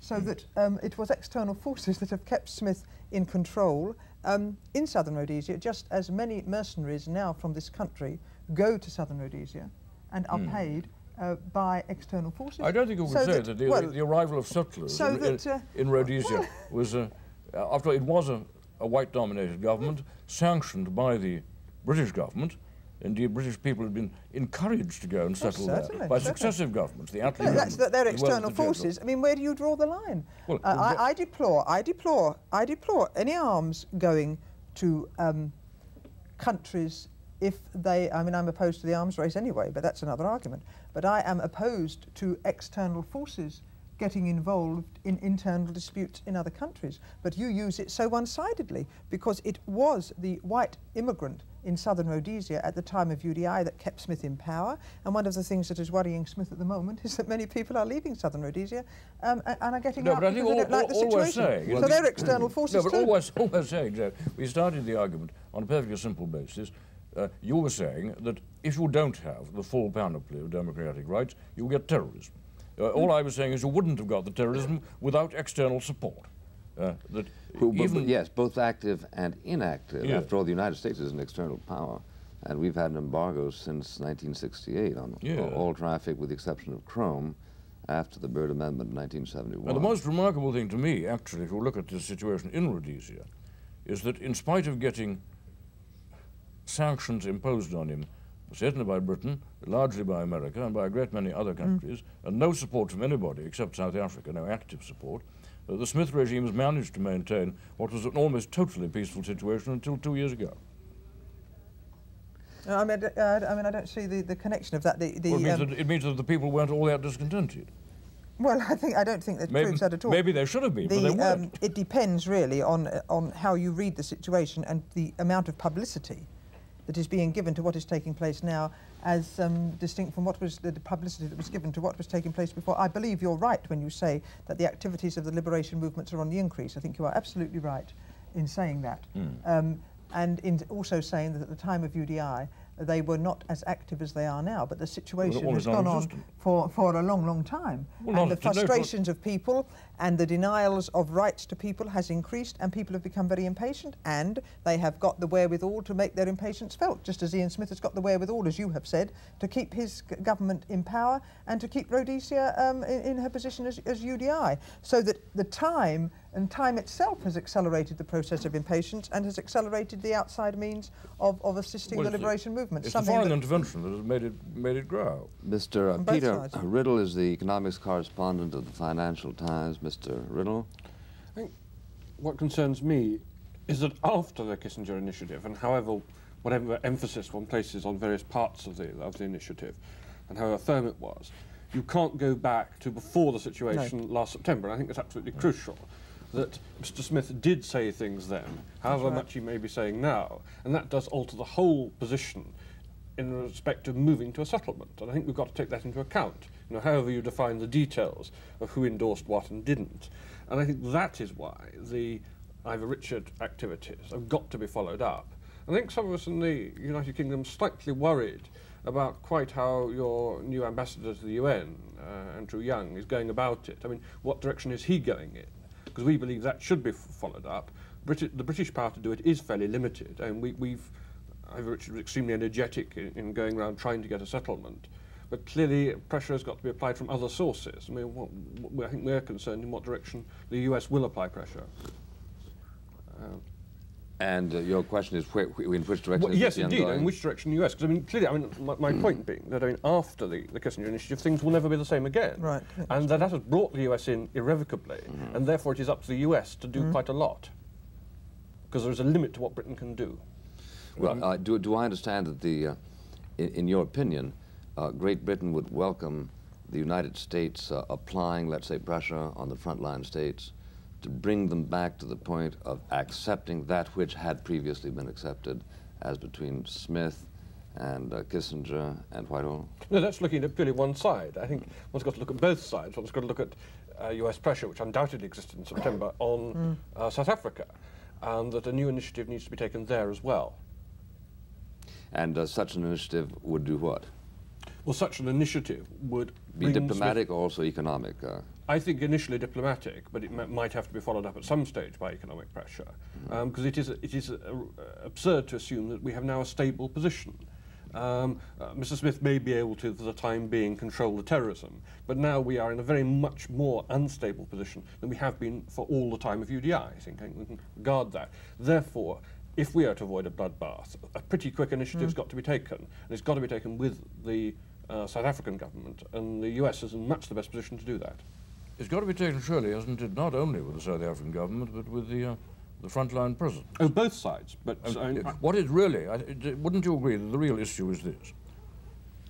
so mm. that um, it was external forces that have kept Smith in control um, in southern Rhodesia, just as many mercenaries now from this country go to southern Rhodesia and are mm. paid uh, by external forces. I don't think you would so say that, that the, well, the, arrival of settlers so in, that, uh, in, Rhodesia well, was, uh, after all, it was a, a white-dominated government sanctioned by the British government, Indeed, British people have been encouraged to go and settle there by successive governments. The That's that they're external forces. I mean, where do you draw the line? Well, uh, I, I, deplore, I deplore, I deplore any arms going to um, countries if they. I mean, I'm opposed to the arms race anyway, but that's another argument. But I am opposed to external forces getting involved in internal disputes in other countries. But you use it so one-sidedly because it was the white immigrant in southern Rhodesia at the time of UDI that kept Smith in power. And one of the things that is worrying Smith at the moment is that many people are leaving southern Rhodesia um, and, and, are getting no, out because all, they don't like the situation. Saying, so they're external forces No, but too. always, always saying, Joe, we started the argument on a perfectly simple basis. Uh, you were saying that if you don't have the full panoply of democratic rights, you get terrorism. Uh, all I was saying is you wouldn't have got the terrorism without external support. Uh, that Who, even yes, both active and inactive. Yeah. After all, the United States is an external power, and we've had an embargo since 1968 on yeah. all traffic, with the exception of chrome, after the Byrd Amendment in 1971. And the most remarkable thing to me, actually, if you look at the situation in Rhodesia, is that in spite of getting sanctions imposed on him certainly by Britain, largely by America, and by a great many other countries, mm. and no support from anybody except South Africa, no active support, uh, the Smith regime has managed to maintain what was an almost totally peaceful situation until two years ago. I mean, uh, I mean, I don't see the, the connection of that. The, the well, it, means um, that, it means that the people weren't all that discontented. Well, I think I don't think that proves that at all. Maybe they should have been, the, but they weren't. Um, it depends really on uh, on how you read the situation and the amount of publicity that is being given to what is taking place now as um, distinct from what was the, publicity that was given to what was taking place before. I believe you're right when you say that the activities of the liberation movements are on the increase. I think you are absolutely right in saying that. Mm. Um, and in also saying that at the time of UDI, they were not as active as they are now, but the situation well, has gone on for, for a long, long time. Well, and the frustrations of people and the denials of rights to people has increased and people have become very impatient and they have got the wherewithal to make their impatience felt, just as Ian Smith has got the wherewithal, as you have said, to keep his government in power and to keep Rhodesia um, in, in, her position as, as UDI. So that the time and time itself has accelerated the process of impatience and has accelerated the outside means of, of assisting well, the liberation movement. It's the foreign intervention that has made it, made it grow. Mr. Uh, Peter sides. Riddell is the economics correspondent of the Financial Times. Mr. Riddell? I think what concerns me is that after the Kissinger initiative, and however whatever emphasis one places on various parts of the, of the initiative and however firm it was, you can't go back to before the situation no. last September. And I think it's absolutely no. crucial that Mr. Smith did say things then, however right. much he may be saying now, and that does alter the whole position in respect of moving to a settlement. And I think we've got to take that into account, you know, however you define the details of who endorsed what and didn't. And I think that is why the Ivor Richard activities have got to be followed up. I think some of us in the United Kingdom slightly worried about quite how your new ambassador to the UN, uh, Andrew Young, is going about it. I mean, what direction is he going in? Because we believe that should be followed up. The British power to do it is fairly limited, and we, we've Ivor Richard was extremely energetic in, in, going around trying to get a settlement. But clearly, pressure has got to be applied from other sources. I mean, what, what, I think we're concerned in what direction the US will apply pressure. Uh, and uh, your question is where, in which direction? Well, yes, indeed, in which direction the US? Because I mean, clearly, I mean, my, my point being that I mean, after the, the Kissinger initiative, things will never be the same again. Right. And that, that has brought the US in irrevocably, mm -hmm. and therefore it is up to the US to do mm -hmm. quite a lot, because there is a limit to what Britain can do. Well, um, uh, do, do I understand that the, uh, in, in, your opinion, uh, Great Britain would welcome the United States uh, applying, let's say, pressure on the frontline states to bring them back to the point of accepting that which had previously been accepted as between Smith and uh, Kissinger and Whitehall? No, that's looking at purely one side. I think one's got to look at both sides. One's got to look at uh, US pressure, which undoubtedly existed in September, on mm. uh, South Africa, and that a new initiative needs to be taken there as well. And uh, such an initiative would do what? Well, such an initiative would be diplomatic or also economic. Uh. I think initially diplomatic, but it might have to be followed up at some stage by economic pressure, because mm -hmm. um, it is it is absurd to assume that we have now a stable position. Um, uh, Mr. Smith may be able to, for the time being, control the terrorism, but now we are in a very much more unstable position than we have been for all the time of UDI. I think we can regard that. Therefore, if we are to avoid a bloodbath, a pretty quick initiative's mm. got to be taken, and it's got to be taken with the uh, South African government, and the US is in much the best position to do that. It's got to be taken, surely, hasn't it, not only with the South African government, but with the, uh, the frontline president? Oh, both sides. But uh, what is really, I, wouldn't you agree that the real issue is this?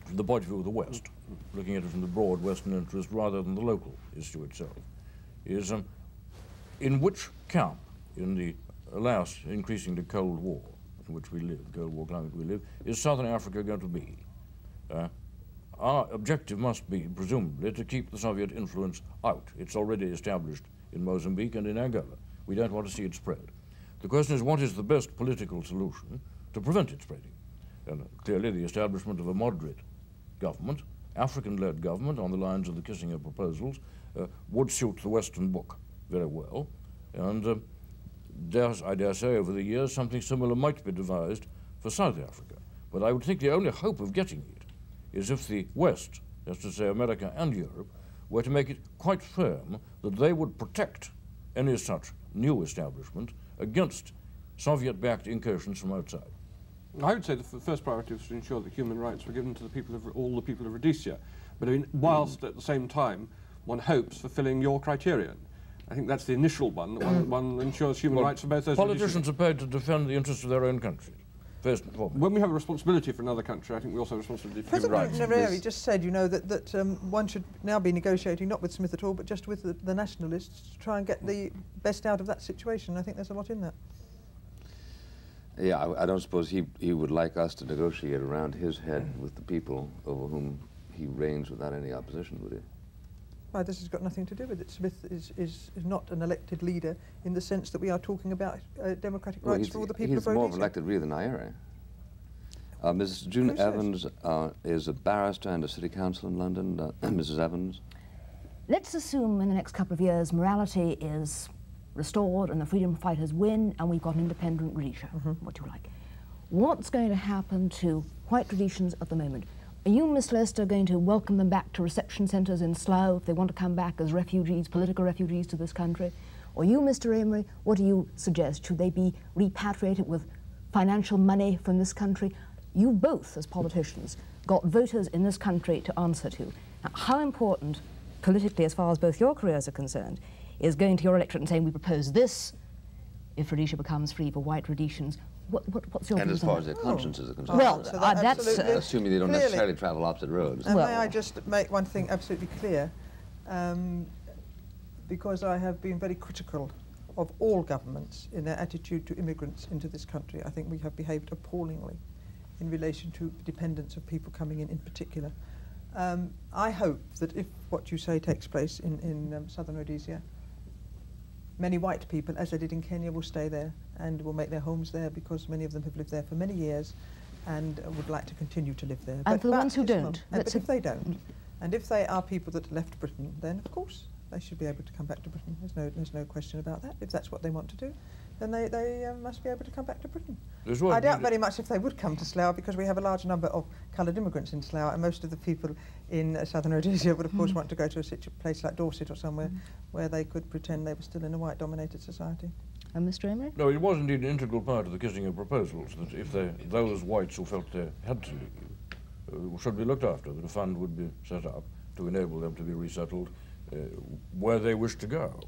From the point of view of the West, looking at it from the broad Western interest rather than the local issue itself, is um, in which camp in the alas, increasingly Cold War in which we live, Cold War climate we live, is Southern Africa going to be? Uh, our objective must be, presumably, to keep the Soviet influence out. It's already established in Mozambique and in Angola. We don't want to see it spread. The question is, what is the best political solution to prevent it spreading? And clearly, the establishment of a moderate government, African-led government on the lines of the Kissinger proposals, uh, would suit the Western bloc very well. And uh, dare, I dare say over the years something similar might be devised for South Africa. But I would think the only hope of getting it is if the West, that's to say America and Europe, were to make it quite firm that they would protect any such new establishment against Soviet-backed incursions from outside. I would say the first priority was to ensure that human rights were given to the people of all the people of Rhodesia. But I mean, whilst mm. at the same time one hopes fulfilling your criterion. I think that's the initial one. One, one ensures human well, rights for both those. Politicians are paid to defend the interests of their own countries. First and foremost. When we have a responsibility for another country, I think we also have a responsibility for President human rights. Nyerere just said, you know, that, that um, one should now be negotiating not with Smith at all, but just with the, the nationalists to try and get the best out of that situation. I think there's a lot in that. Yeah, I, I, don't suppose he, he would like us to negotiate around his head with the people over whom he reigns without any opposition, would he? Well, this has got nothing to do with it. Smith is, is, is not an elected leader in the sense that we are talking about uh, democratic well, rights for all the people of Rhodesia. He's more of an elected leader than Nyerere. Uh, Mrs. June Who Evans uh, is a barrister and a city council in London. Uh, Mrs. Evans? Let's assume in the next couple of years morality is restored and the freedom fighters win and we've got an independent Rhodesia, mm -hmm. what do you like. What's going to happen to white Rhodesians at the moment? Are you, Miss Lestor, going to welcome them back to reception centres in Slough if they want to come back as refugees, political refugees to this country? Or you, Mr. Amery, what do you suggest? Should they be repatriated with financial money from this country? You both, as politicians, got voters in this country to answer to. Now, how important, politically, as far as both your careers are concerned, is going to your electorate and saying, we propose this, if Rhodesia becomes free for white Rhodesians, What, what, what's your And as far as that? their consciences are concerned. Well, So uh, that's, uh, assuming they don't Clearly. necessarily travel opposite roads. And may I just make one thing absolutely clear? Um, because I have been very critical of all governments in their attitude to immigrants into this country. I think we have behaved appallingly in relation to the dependence of people coming in in particular. Um, I hope that if what you say takes place in, in um, southern Rhodesia, many white people, as they did in Kenya, will stay there and will make their homes there because many of them have lived there for many years and uh, would like to continue to live there. And for the ones who don't, moment. And, but if they don't, and if they are people that left Britain, then of course they should be able to come back to Britain. There's no, there's no question about that. If that's what they want to do, then they, they uh, must be able to come back to Britain. I doubt very much if they would come to Slough because we have a large number of coloured immigrants in Slough, and most of the people in uh, southern Rhodesia would, of course, want to go to a situ- place like Dorset or somewhere where they could pretend they were still in a white-dominated society. And Mr. Amery? No, it was indeed an integral part of the Kissinger proposals that if they, those whites who felt they had to leave uh, should be looked after, that a fund would be set up to enable them to be resettled uh, where they wish to go.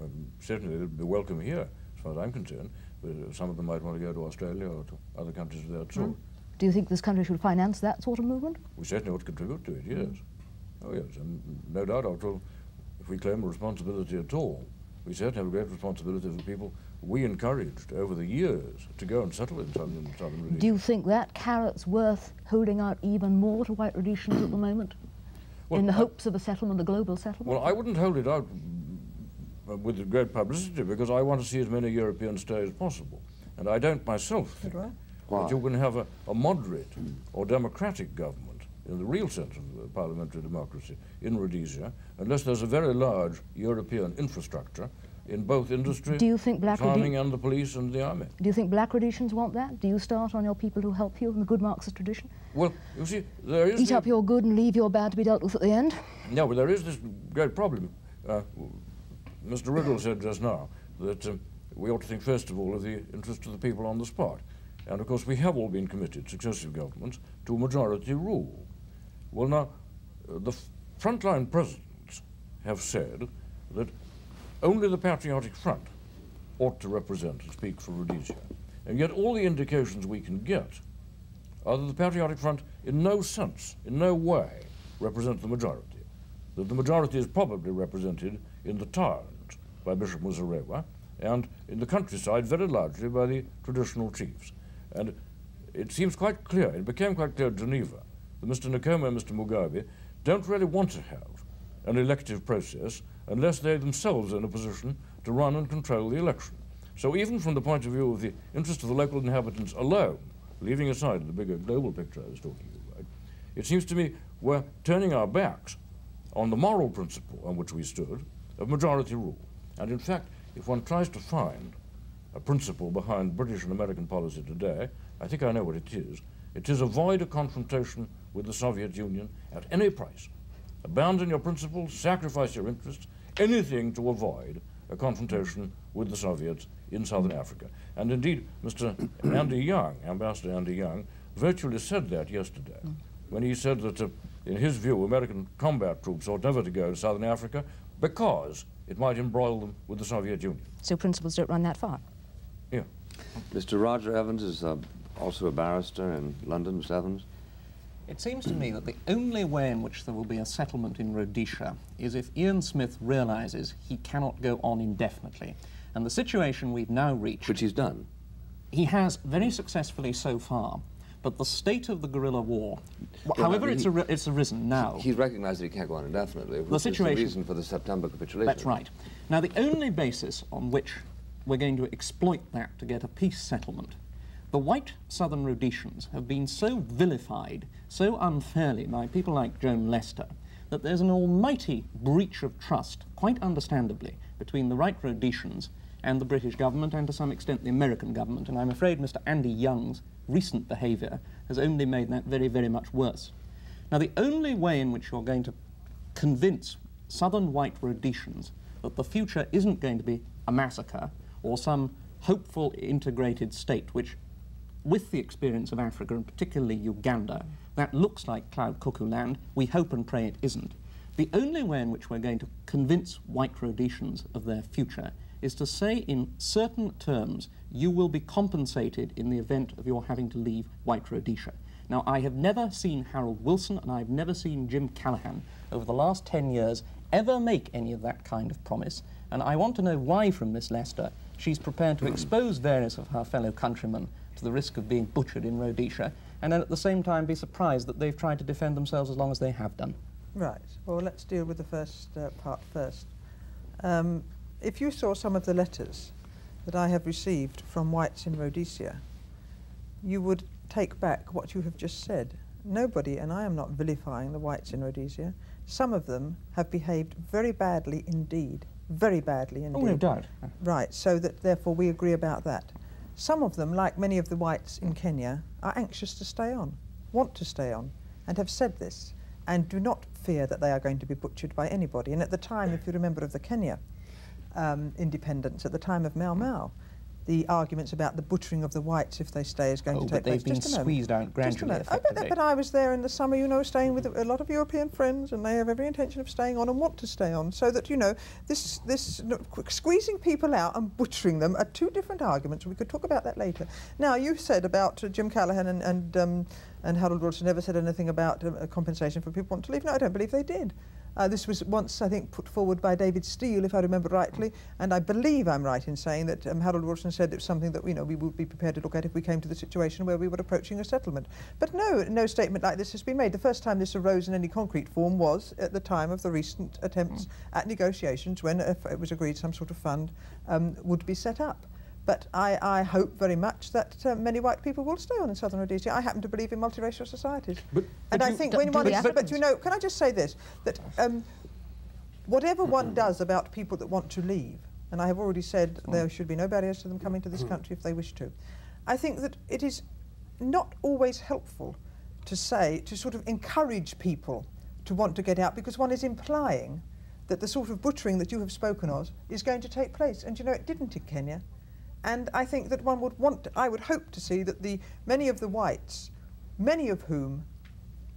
Um, certainly they'd be welcome here, as far as I'm concerned, but uh, some of them might want to go to Australia or to other countries of that sort. Do you think this country should finance that sort of movement? We certainly ought to contribute to it, yes. Oh, yes, and no doubt, after all, if we claim a responsibility at all, we certainly have a great responsibility for people we encouraged over the years to go and settle in southern, southern Rhodesia. Do you think that carrot's worth holding out even more to white Rhodesians at the moment? Well, in the I- hopes of a settlement, a global settlement? Well, I wouldn't hold it out uh, with great publicity because I want to see as many Europeans stay as possible. And I don't myself think do I. Why? that you can have a, a moderate or democratic government in the real sense of parliamentary democracy in Rhodesia unless there's a very large European infrastructure in both industry, Do you think black farming and the police and the army. Do you think black Rhodesians want that? Do you start on your people who help you in the good Marxist tradition? Well, you see, there is Eat up your good and leave your bad to be dealt with at the end? No, but there is this great problem. Uh, Mr. Riddell said just now that um, we ought to think first of all of the interest of the people on the spot. And of course we have all been committed, successive governments, to majority rule. Well now, uh, the f- frontline presidents have said that only the Patriotic Front ought to represent and speak for Rhodesia. And yet all the indications we can get are that the Patriotic Front in no sense, in no way, represent the majority. That the majority is probably represented in the towns by Bishop Muzorewa and in the countryside very largely by the traditional chiefs. And it seems quite clear, it became quite clear at Geneva, that Mr. Nkomo and Mr. Mugabe don't really want to have an elective process unless they themselves are in a position to run and control the election. So even from the point of view of the interest of the local inhabitants alone, leaving aside the bigger global picture I was talking about, it seems to me we're turning our backs on the moral principle on which we stood of majority rule. And in fact, if one tries to find a principle behind British and American policy today, I think I know what it is. It is avoid a confrontation with the Soviet Union at any price. Abandon your principles, sacrifice your interests, anything to avoid a confrontation with the Soviets in southern Africa. And indeed, Mr. Andy Young, Ambassador Andy Young, virtually said that yesterday when he said that, uh, in his view, American combat troops ought never to go to southern Africa because it might embroil them with the Soviet Union. So principles don't run that far. Yeah. Mr. Roger Evans is uh, also a barrister in London, Mr. Evans. It seems to me that the only way in which there will be a settlement in Rhodesia is if Ian Smith realizes he cannot go on indefinitely. And the situation we've now reached, Which he's done. he has very successfully so far, but the state of the guerrilla war, Yeah, however he- it's, ar- it's arisen now, He's recognized that he can't go on indefinitely, which situation- is the reason for the September capitulation. That's right. Now, the only basis on which we're going to exploit that to get a peace settlement, the white southern Rhodesians have been so vilified so unfairly by people like Joan Lestor that there's an almighty breach of trust, quite understandably, between the right Rhodesians and the British government and to some extent the American government. And I'm afraid Mr. Andy Young's recent behaviour has only made that very, very much worse. Now, the only way in which you're going to convince southern white Rhodesians that the future isn't going to be a massacre or some hopeful integrated state, which, with the experience of Africa and particularly Uganda, that looks like cloud cuckoo land. We hope and pray it isn't. The only way in which we're going to convince white Rhodesians of their future is to say in certain terms, you will be compensated in the event of your having to leave White Rhodesia. Now, I have never seen Harold Wilson and I've never seen Jim Callaghan over the last 10 years ever make any of that kind of promise. And I want to know why from Miss Lestor she's prepared to expose various of her fellow countrymen to the risk of being butchered in Rhodesia, and then at the same time be surprised that they've tried to defend themselves as long as they have done. Right. Well, let's deal with the first uh, part first. Um, if you saw some of the letters that I have received from whites in Rhodesia, you would take back what you have just said. Nobody, and I am not vilifying the whites in Rhodesia, some of them have behaved very badly indeed, very badly indeed. Oh, no doubt. Right, so that therefore we agree about that. Some of them, like many of the whites in Kenya, are anxious to stay on, want to stay on, and have said this, and do not fear that they are going to be butchered by anybody. And at the time, if you remember of the Kenya um, independence, at the time of Mau Mau, the arguments about the butchering of the whites if they stay is going oh, to take but they've place. been squeezed out gradually. Oh, but, but, I was there in the summer, you know, staying with a lot of European friends, and they have every intention of staying on and want to stay on. So that you know, this this squeezing people out and butchering them are two different arguments. We could talk about that later. Now, you said about uh, Jim Callaghan and and, um, and Harold Wilson never said anything about uh, compensation for people who want to leave. No, I don't believe they did. Uh, this was once, I think, put forward by David Steel, if I remember rightly, and I believe I'm right in saying that um, Harold Wilson said it was something that you know we would be prepared to look at if we came to the situation where we were approaching a settlement. But no, no statement like this has been made. The first time this arose in any concrete form was at the time of the recent attempts mm. at negotiations, when it was agreed some sort of fund um, would be set up. But I, I hope very much that uh, many white people will stay on in southern Rhodesia. I happen to believe in multiracial societies. But, and I think when one is, but you know, can I just say this, that um, whatever one does about people that want to leave, and I have already said there should be no barriers to them coming to this country if they wish to, I think that it is not always helpful to say, to sort of encourage people to want to get out because one is implying that the sort of butchering that you have spoken of is going to take place. And you know, it didn't in Kenya. And I think that one would want, to, I would hope to see that the many of the whites, many of whom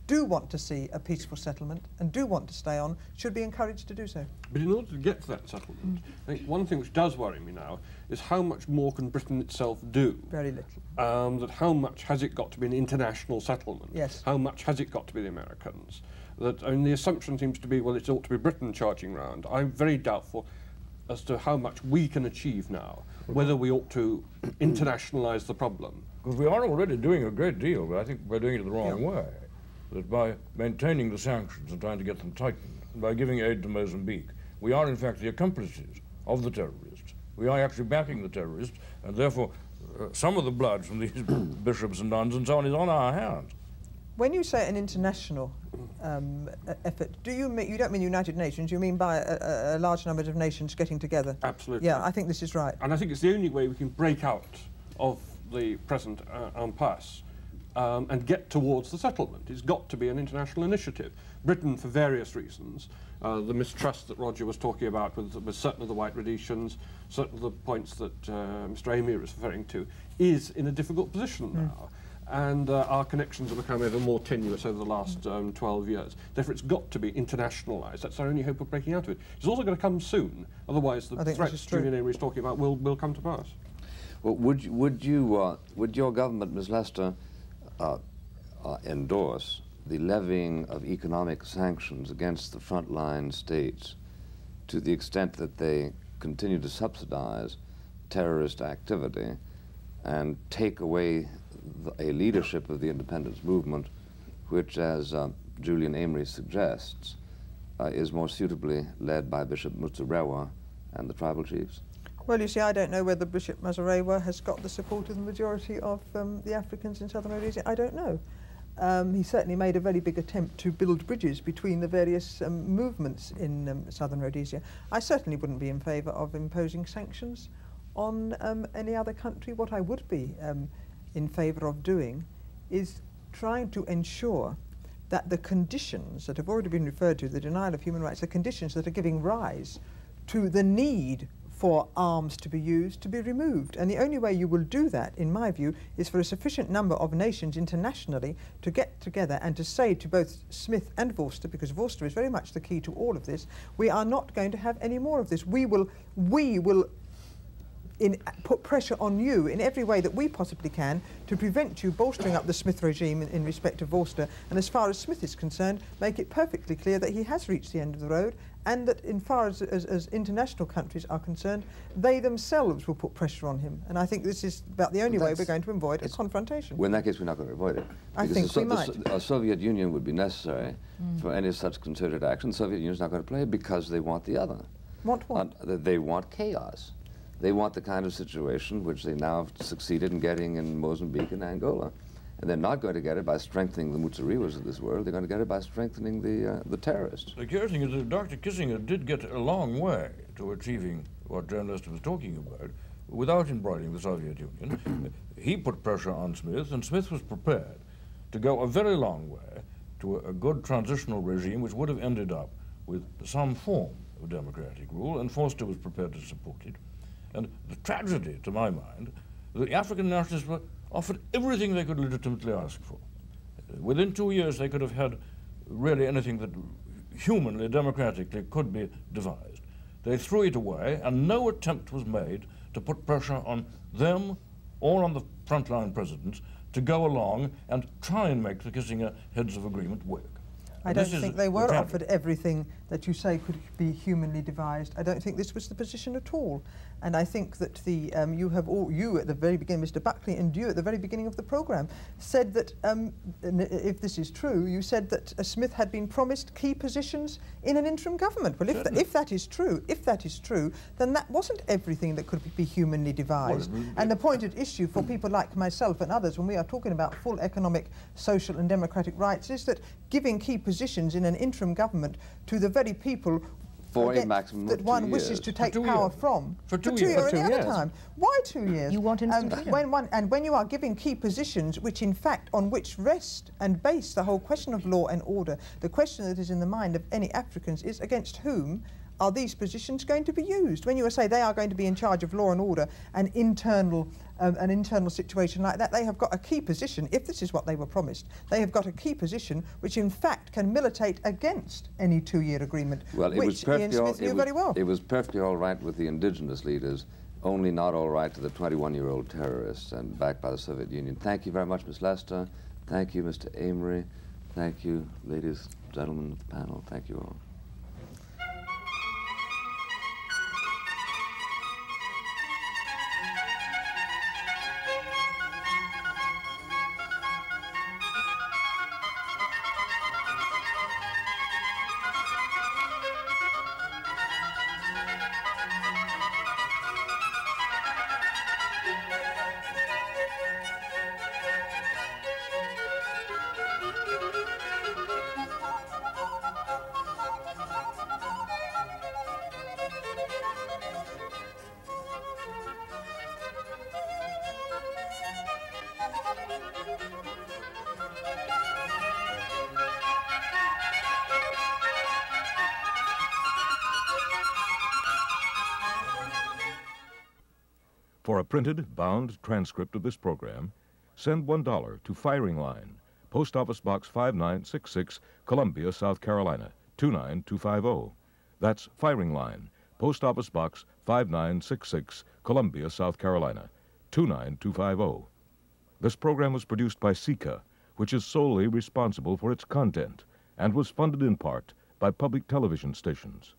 do want to see a peaceful settlement and do want to stay on, should be encouraged to do so. But in order to get to that settlement, mm. I think one thing which does worry me now is how much more can Britain itself do? Very little. Um, that how much has it got to be an international settlement? Yes. How much has it got to be the Americans? That I mean, the assumption seems to be, well, it ought to be Britain charging round. I'm very doubtful as to how much we can achieve now whether we ought to internationalise the problem. Because we are already doing a great deal, but I think we're doing it the wrong yeah. way. That by maintaining the sanctions and trying to get them tightened, and by giving aid to Mozambique, we are in fact the accomplices of the terrorists. We are actually backing the terrorists, and therefore uh, some of the blood from these bishops and nuns and so on is on our hands. When you say an international um, effort, do you mean, you don't mean United Nations, you mean by a, a, large number of nations getting together? Absolutely. Yeah, I think this is right. And I think it's the only way we can break out of the present uh, impasse um, and get towards the settlement. It's got to be an international initiative. Britain, for various reasons, uh, the mistrust that Roger was talking about with, with certain of the white Rhodesians, certain of the points that uh, Mr. Amery is referring to, is in a difficult position mm. now and uh, our connections have become ever more tenuous over the last um, 12 years. Therefore, it's got to be internationalised. That's our only hope of breaking out of it. It's also going to come soon, otherwise the threats Julian Amery is talking about will, will come to pass. Well, would, would, you, uh, would your government, Ms Lestor, uh, uh, endorse the levying of economic sanctions against the frontline states to the extent that they continue to subsidize terrorist activity and take away a leadership of the independence movement, which, as uh, Julian Amery suggests, uh, is more suitably led by Bishop Muzorewa and the tribal chiefs? Well, you see, I don't know whether Bishop Muzorewa has got the support of the majority of um, the Africans in southern Rhodesia. I don't know. Um, he certainly made a very big attempt to build bridges between the various um, movements in um, southern Rhodesia. I certainly wouldn't be in favour of imposing sanctions on um, any other country. What I would be um, in favour of doing is trying to ensure that the conditions that have already been referred to, the denial of human rights, the conditions that are giving rise to the need for arms to be used to be removed. And the only way you will do that, in my view, is for a sufficient number of nations internationally to get together and to say to both Smith and Vorster, because Vorster is very much the key to all of this, we are not going to have any more of this. We will, we will in, put pressure on you in every way that we possibly can to prevent you bolstering up the Smith regime in, in respect of Vorster. And as far as Smith is concerned, make it perfectly clear that he has reached the end of the road and that in far as, as, as, international countries are concerned, they themselves will put pressure on him. And I think this is about the only way we're going to avoid a confrontation. Well, in that case, we're not going to avoid it. I think the, we might. A Soviet Union would be necessary mm. for any such concerted action. The Soviet Union is not going to play because they want the other. Want what? Uh, they want chaos. They want the kind of situation which they now have succeeded in getting in Mozambique and Angola. And they're not going to get it by strengthening the Muzorewas of this world. They're going to get it by strengthening the, uh, the terrorists. The curious thing is that Dr. Kissinger did get a long way to achieving what Lestor was talking about without embroiling the Soviet Union. he put pressure on Smith, and Smith was prepared to go a very long way to a, a good transitional regime which would have ended up with some form of democratic rule, and Vorster was prepared to support it. And the tragedy, to my mind, the African nationalists were offered everything they could legitimately ask for. Within two years, they could have had really anything that humanly, democratically could be devised. They threw it away, and no attempt was made to put pressure on them or on the frontline presidents to go along and try and make the Kissinger heads of agreement work. I don't think they were offered everything that you say could be humanly devised. I don't think this was the position at all. And I think that the um, you have all you at the very beginning, Mr. Buckley, and you at the very beginning of the programme said that um, if this is true, you said that uh, Smith had been promised key positions in an interim government. Well, if, th if that is true, if that is true, then that wasn't everything that could be humanly devised. Well, and the point at issue for people like myself and others, when we are talking about full economic, social, and democratic rights, is that giving key positions in an interim government to the very people for a maximum that one wishes years. to take power years. from for two, for two years. years. For two years. time. Why two years? You want instant um, when one, And when you are giving key positions, which in fact on which rest and base the whole question of law and order, the question that is in the mind of any Africans is against whom are these positions going to be used? When you say they are going to be in charge of law and order and internal, um, an internal situation like that, they have got a key position, if this is what they were promised, they have got a key position which in fact can militate against any two-year agreement, well, which was Smith all, knew was, very well. It was perfectly all right with the indigenous leaders, only not all right to the 21-year-old terrorists and backed by the Soviet Union. Thank you very much, Ms. Lestor. Thank you, Mr. Amery. Thank you, ladies, gentlemen of the panel. Thank you all. Printed, bound transcript of this program, send $1 to Firing Line, Post Office Box 5966, Columbia, South Carolina, 29250. That's Firing Line, Post Office Box 5966, Columbia, South Carolina, 29250. This program was produced by SECA, which is solely responsible for its content and was funded in part by public television stations.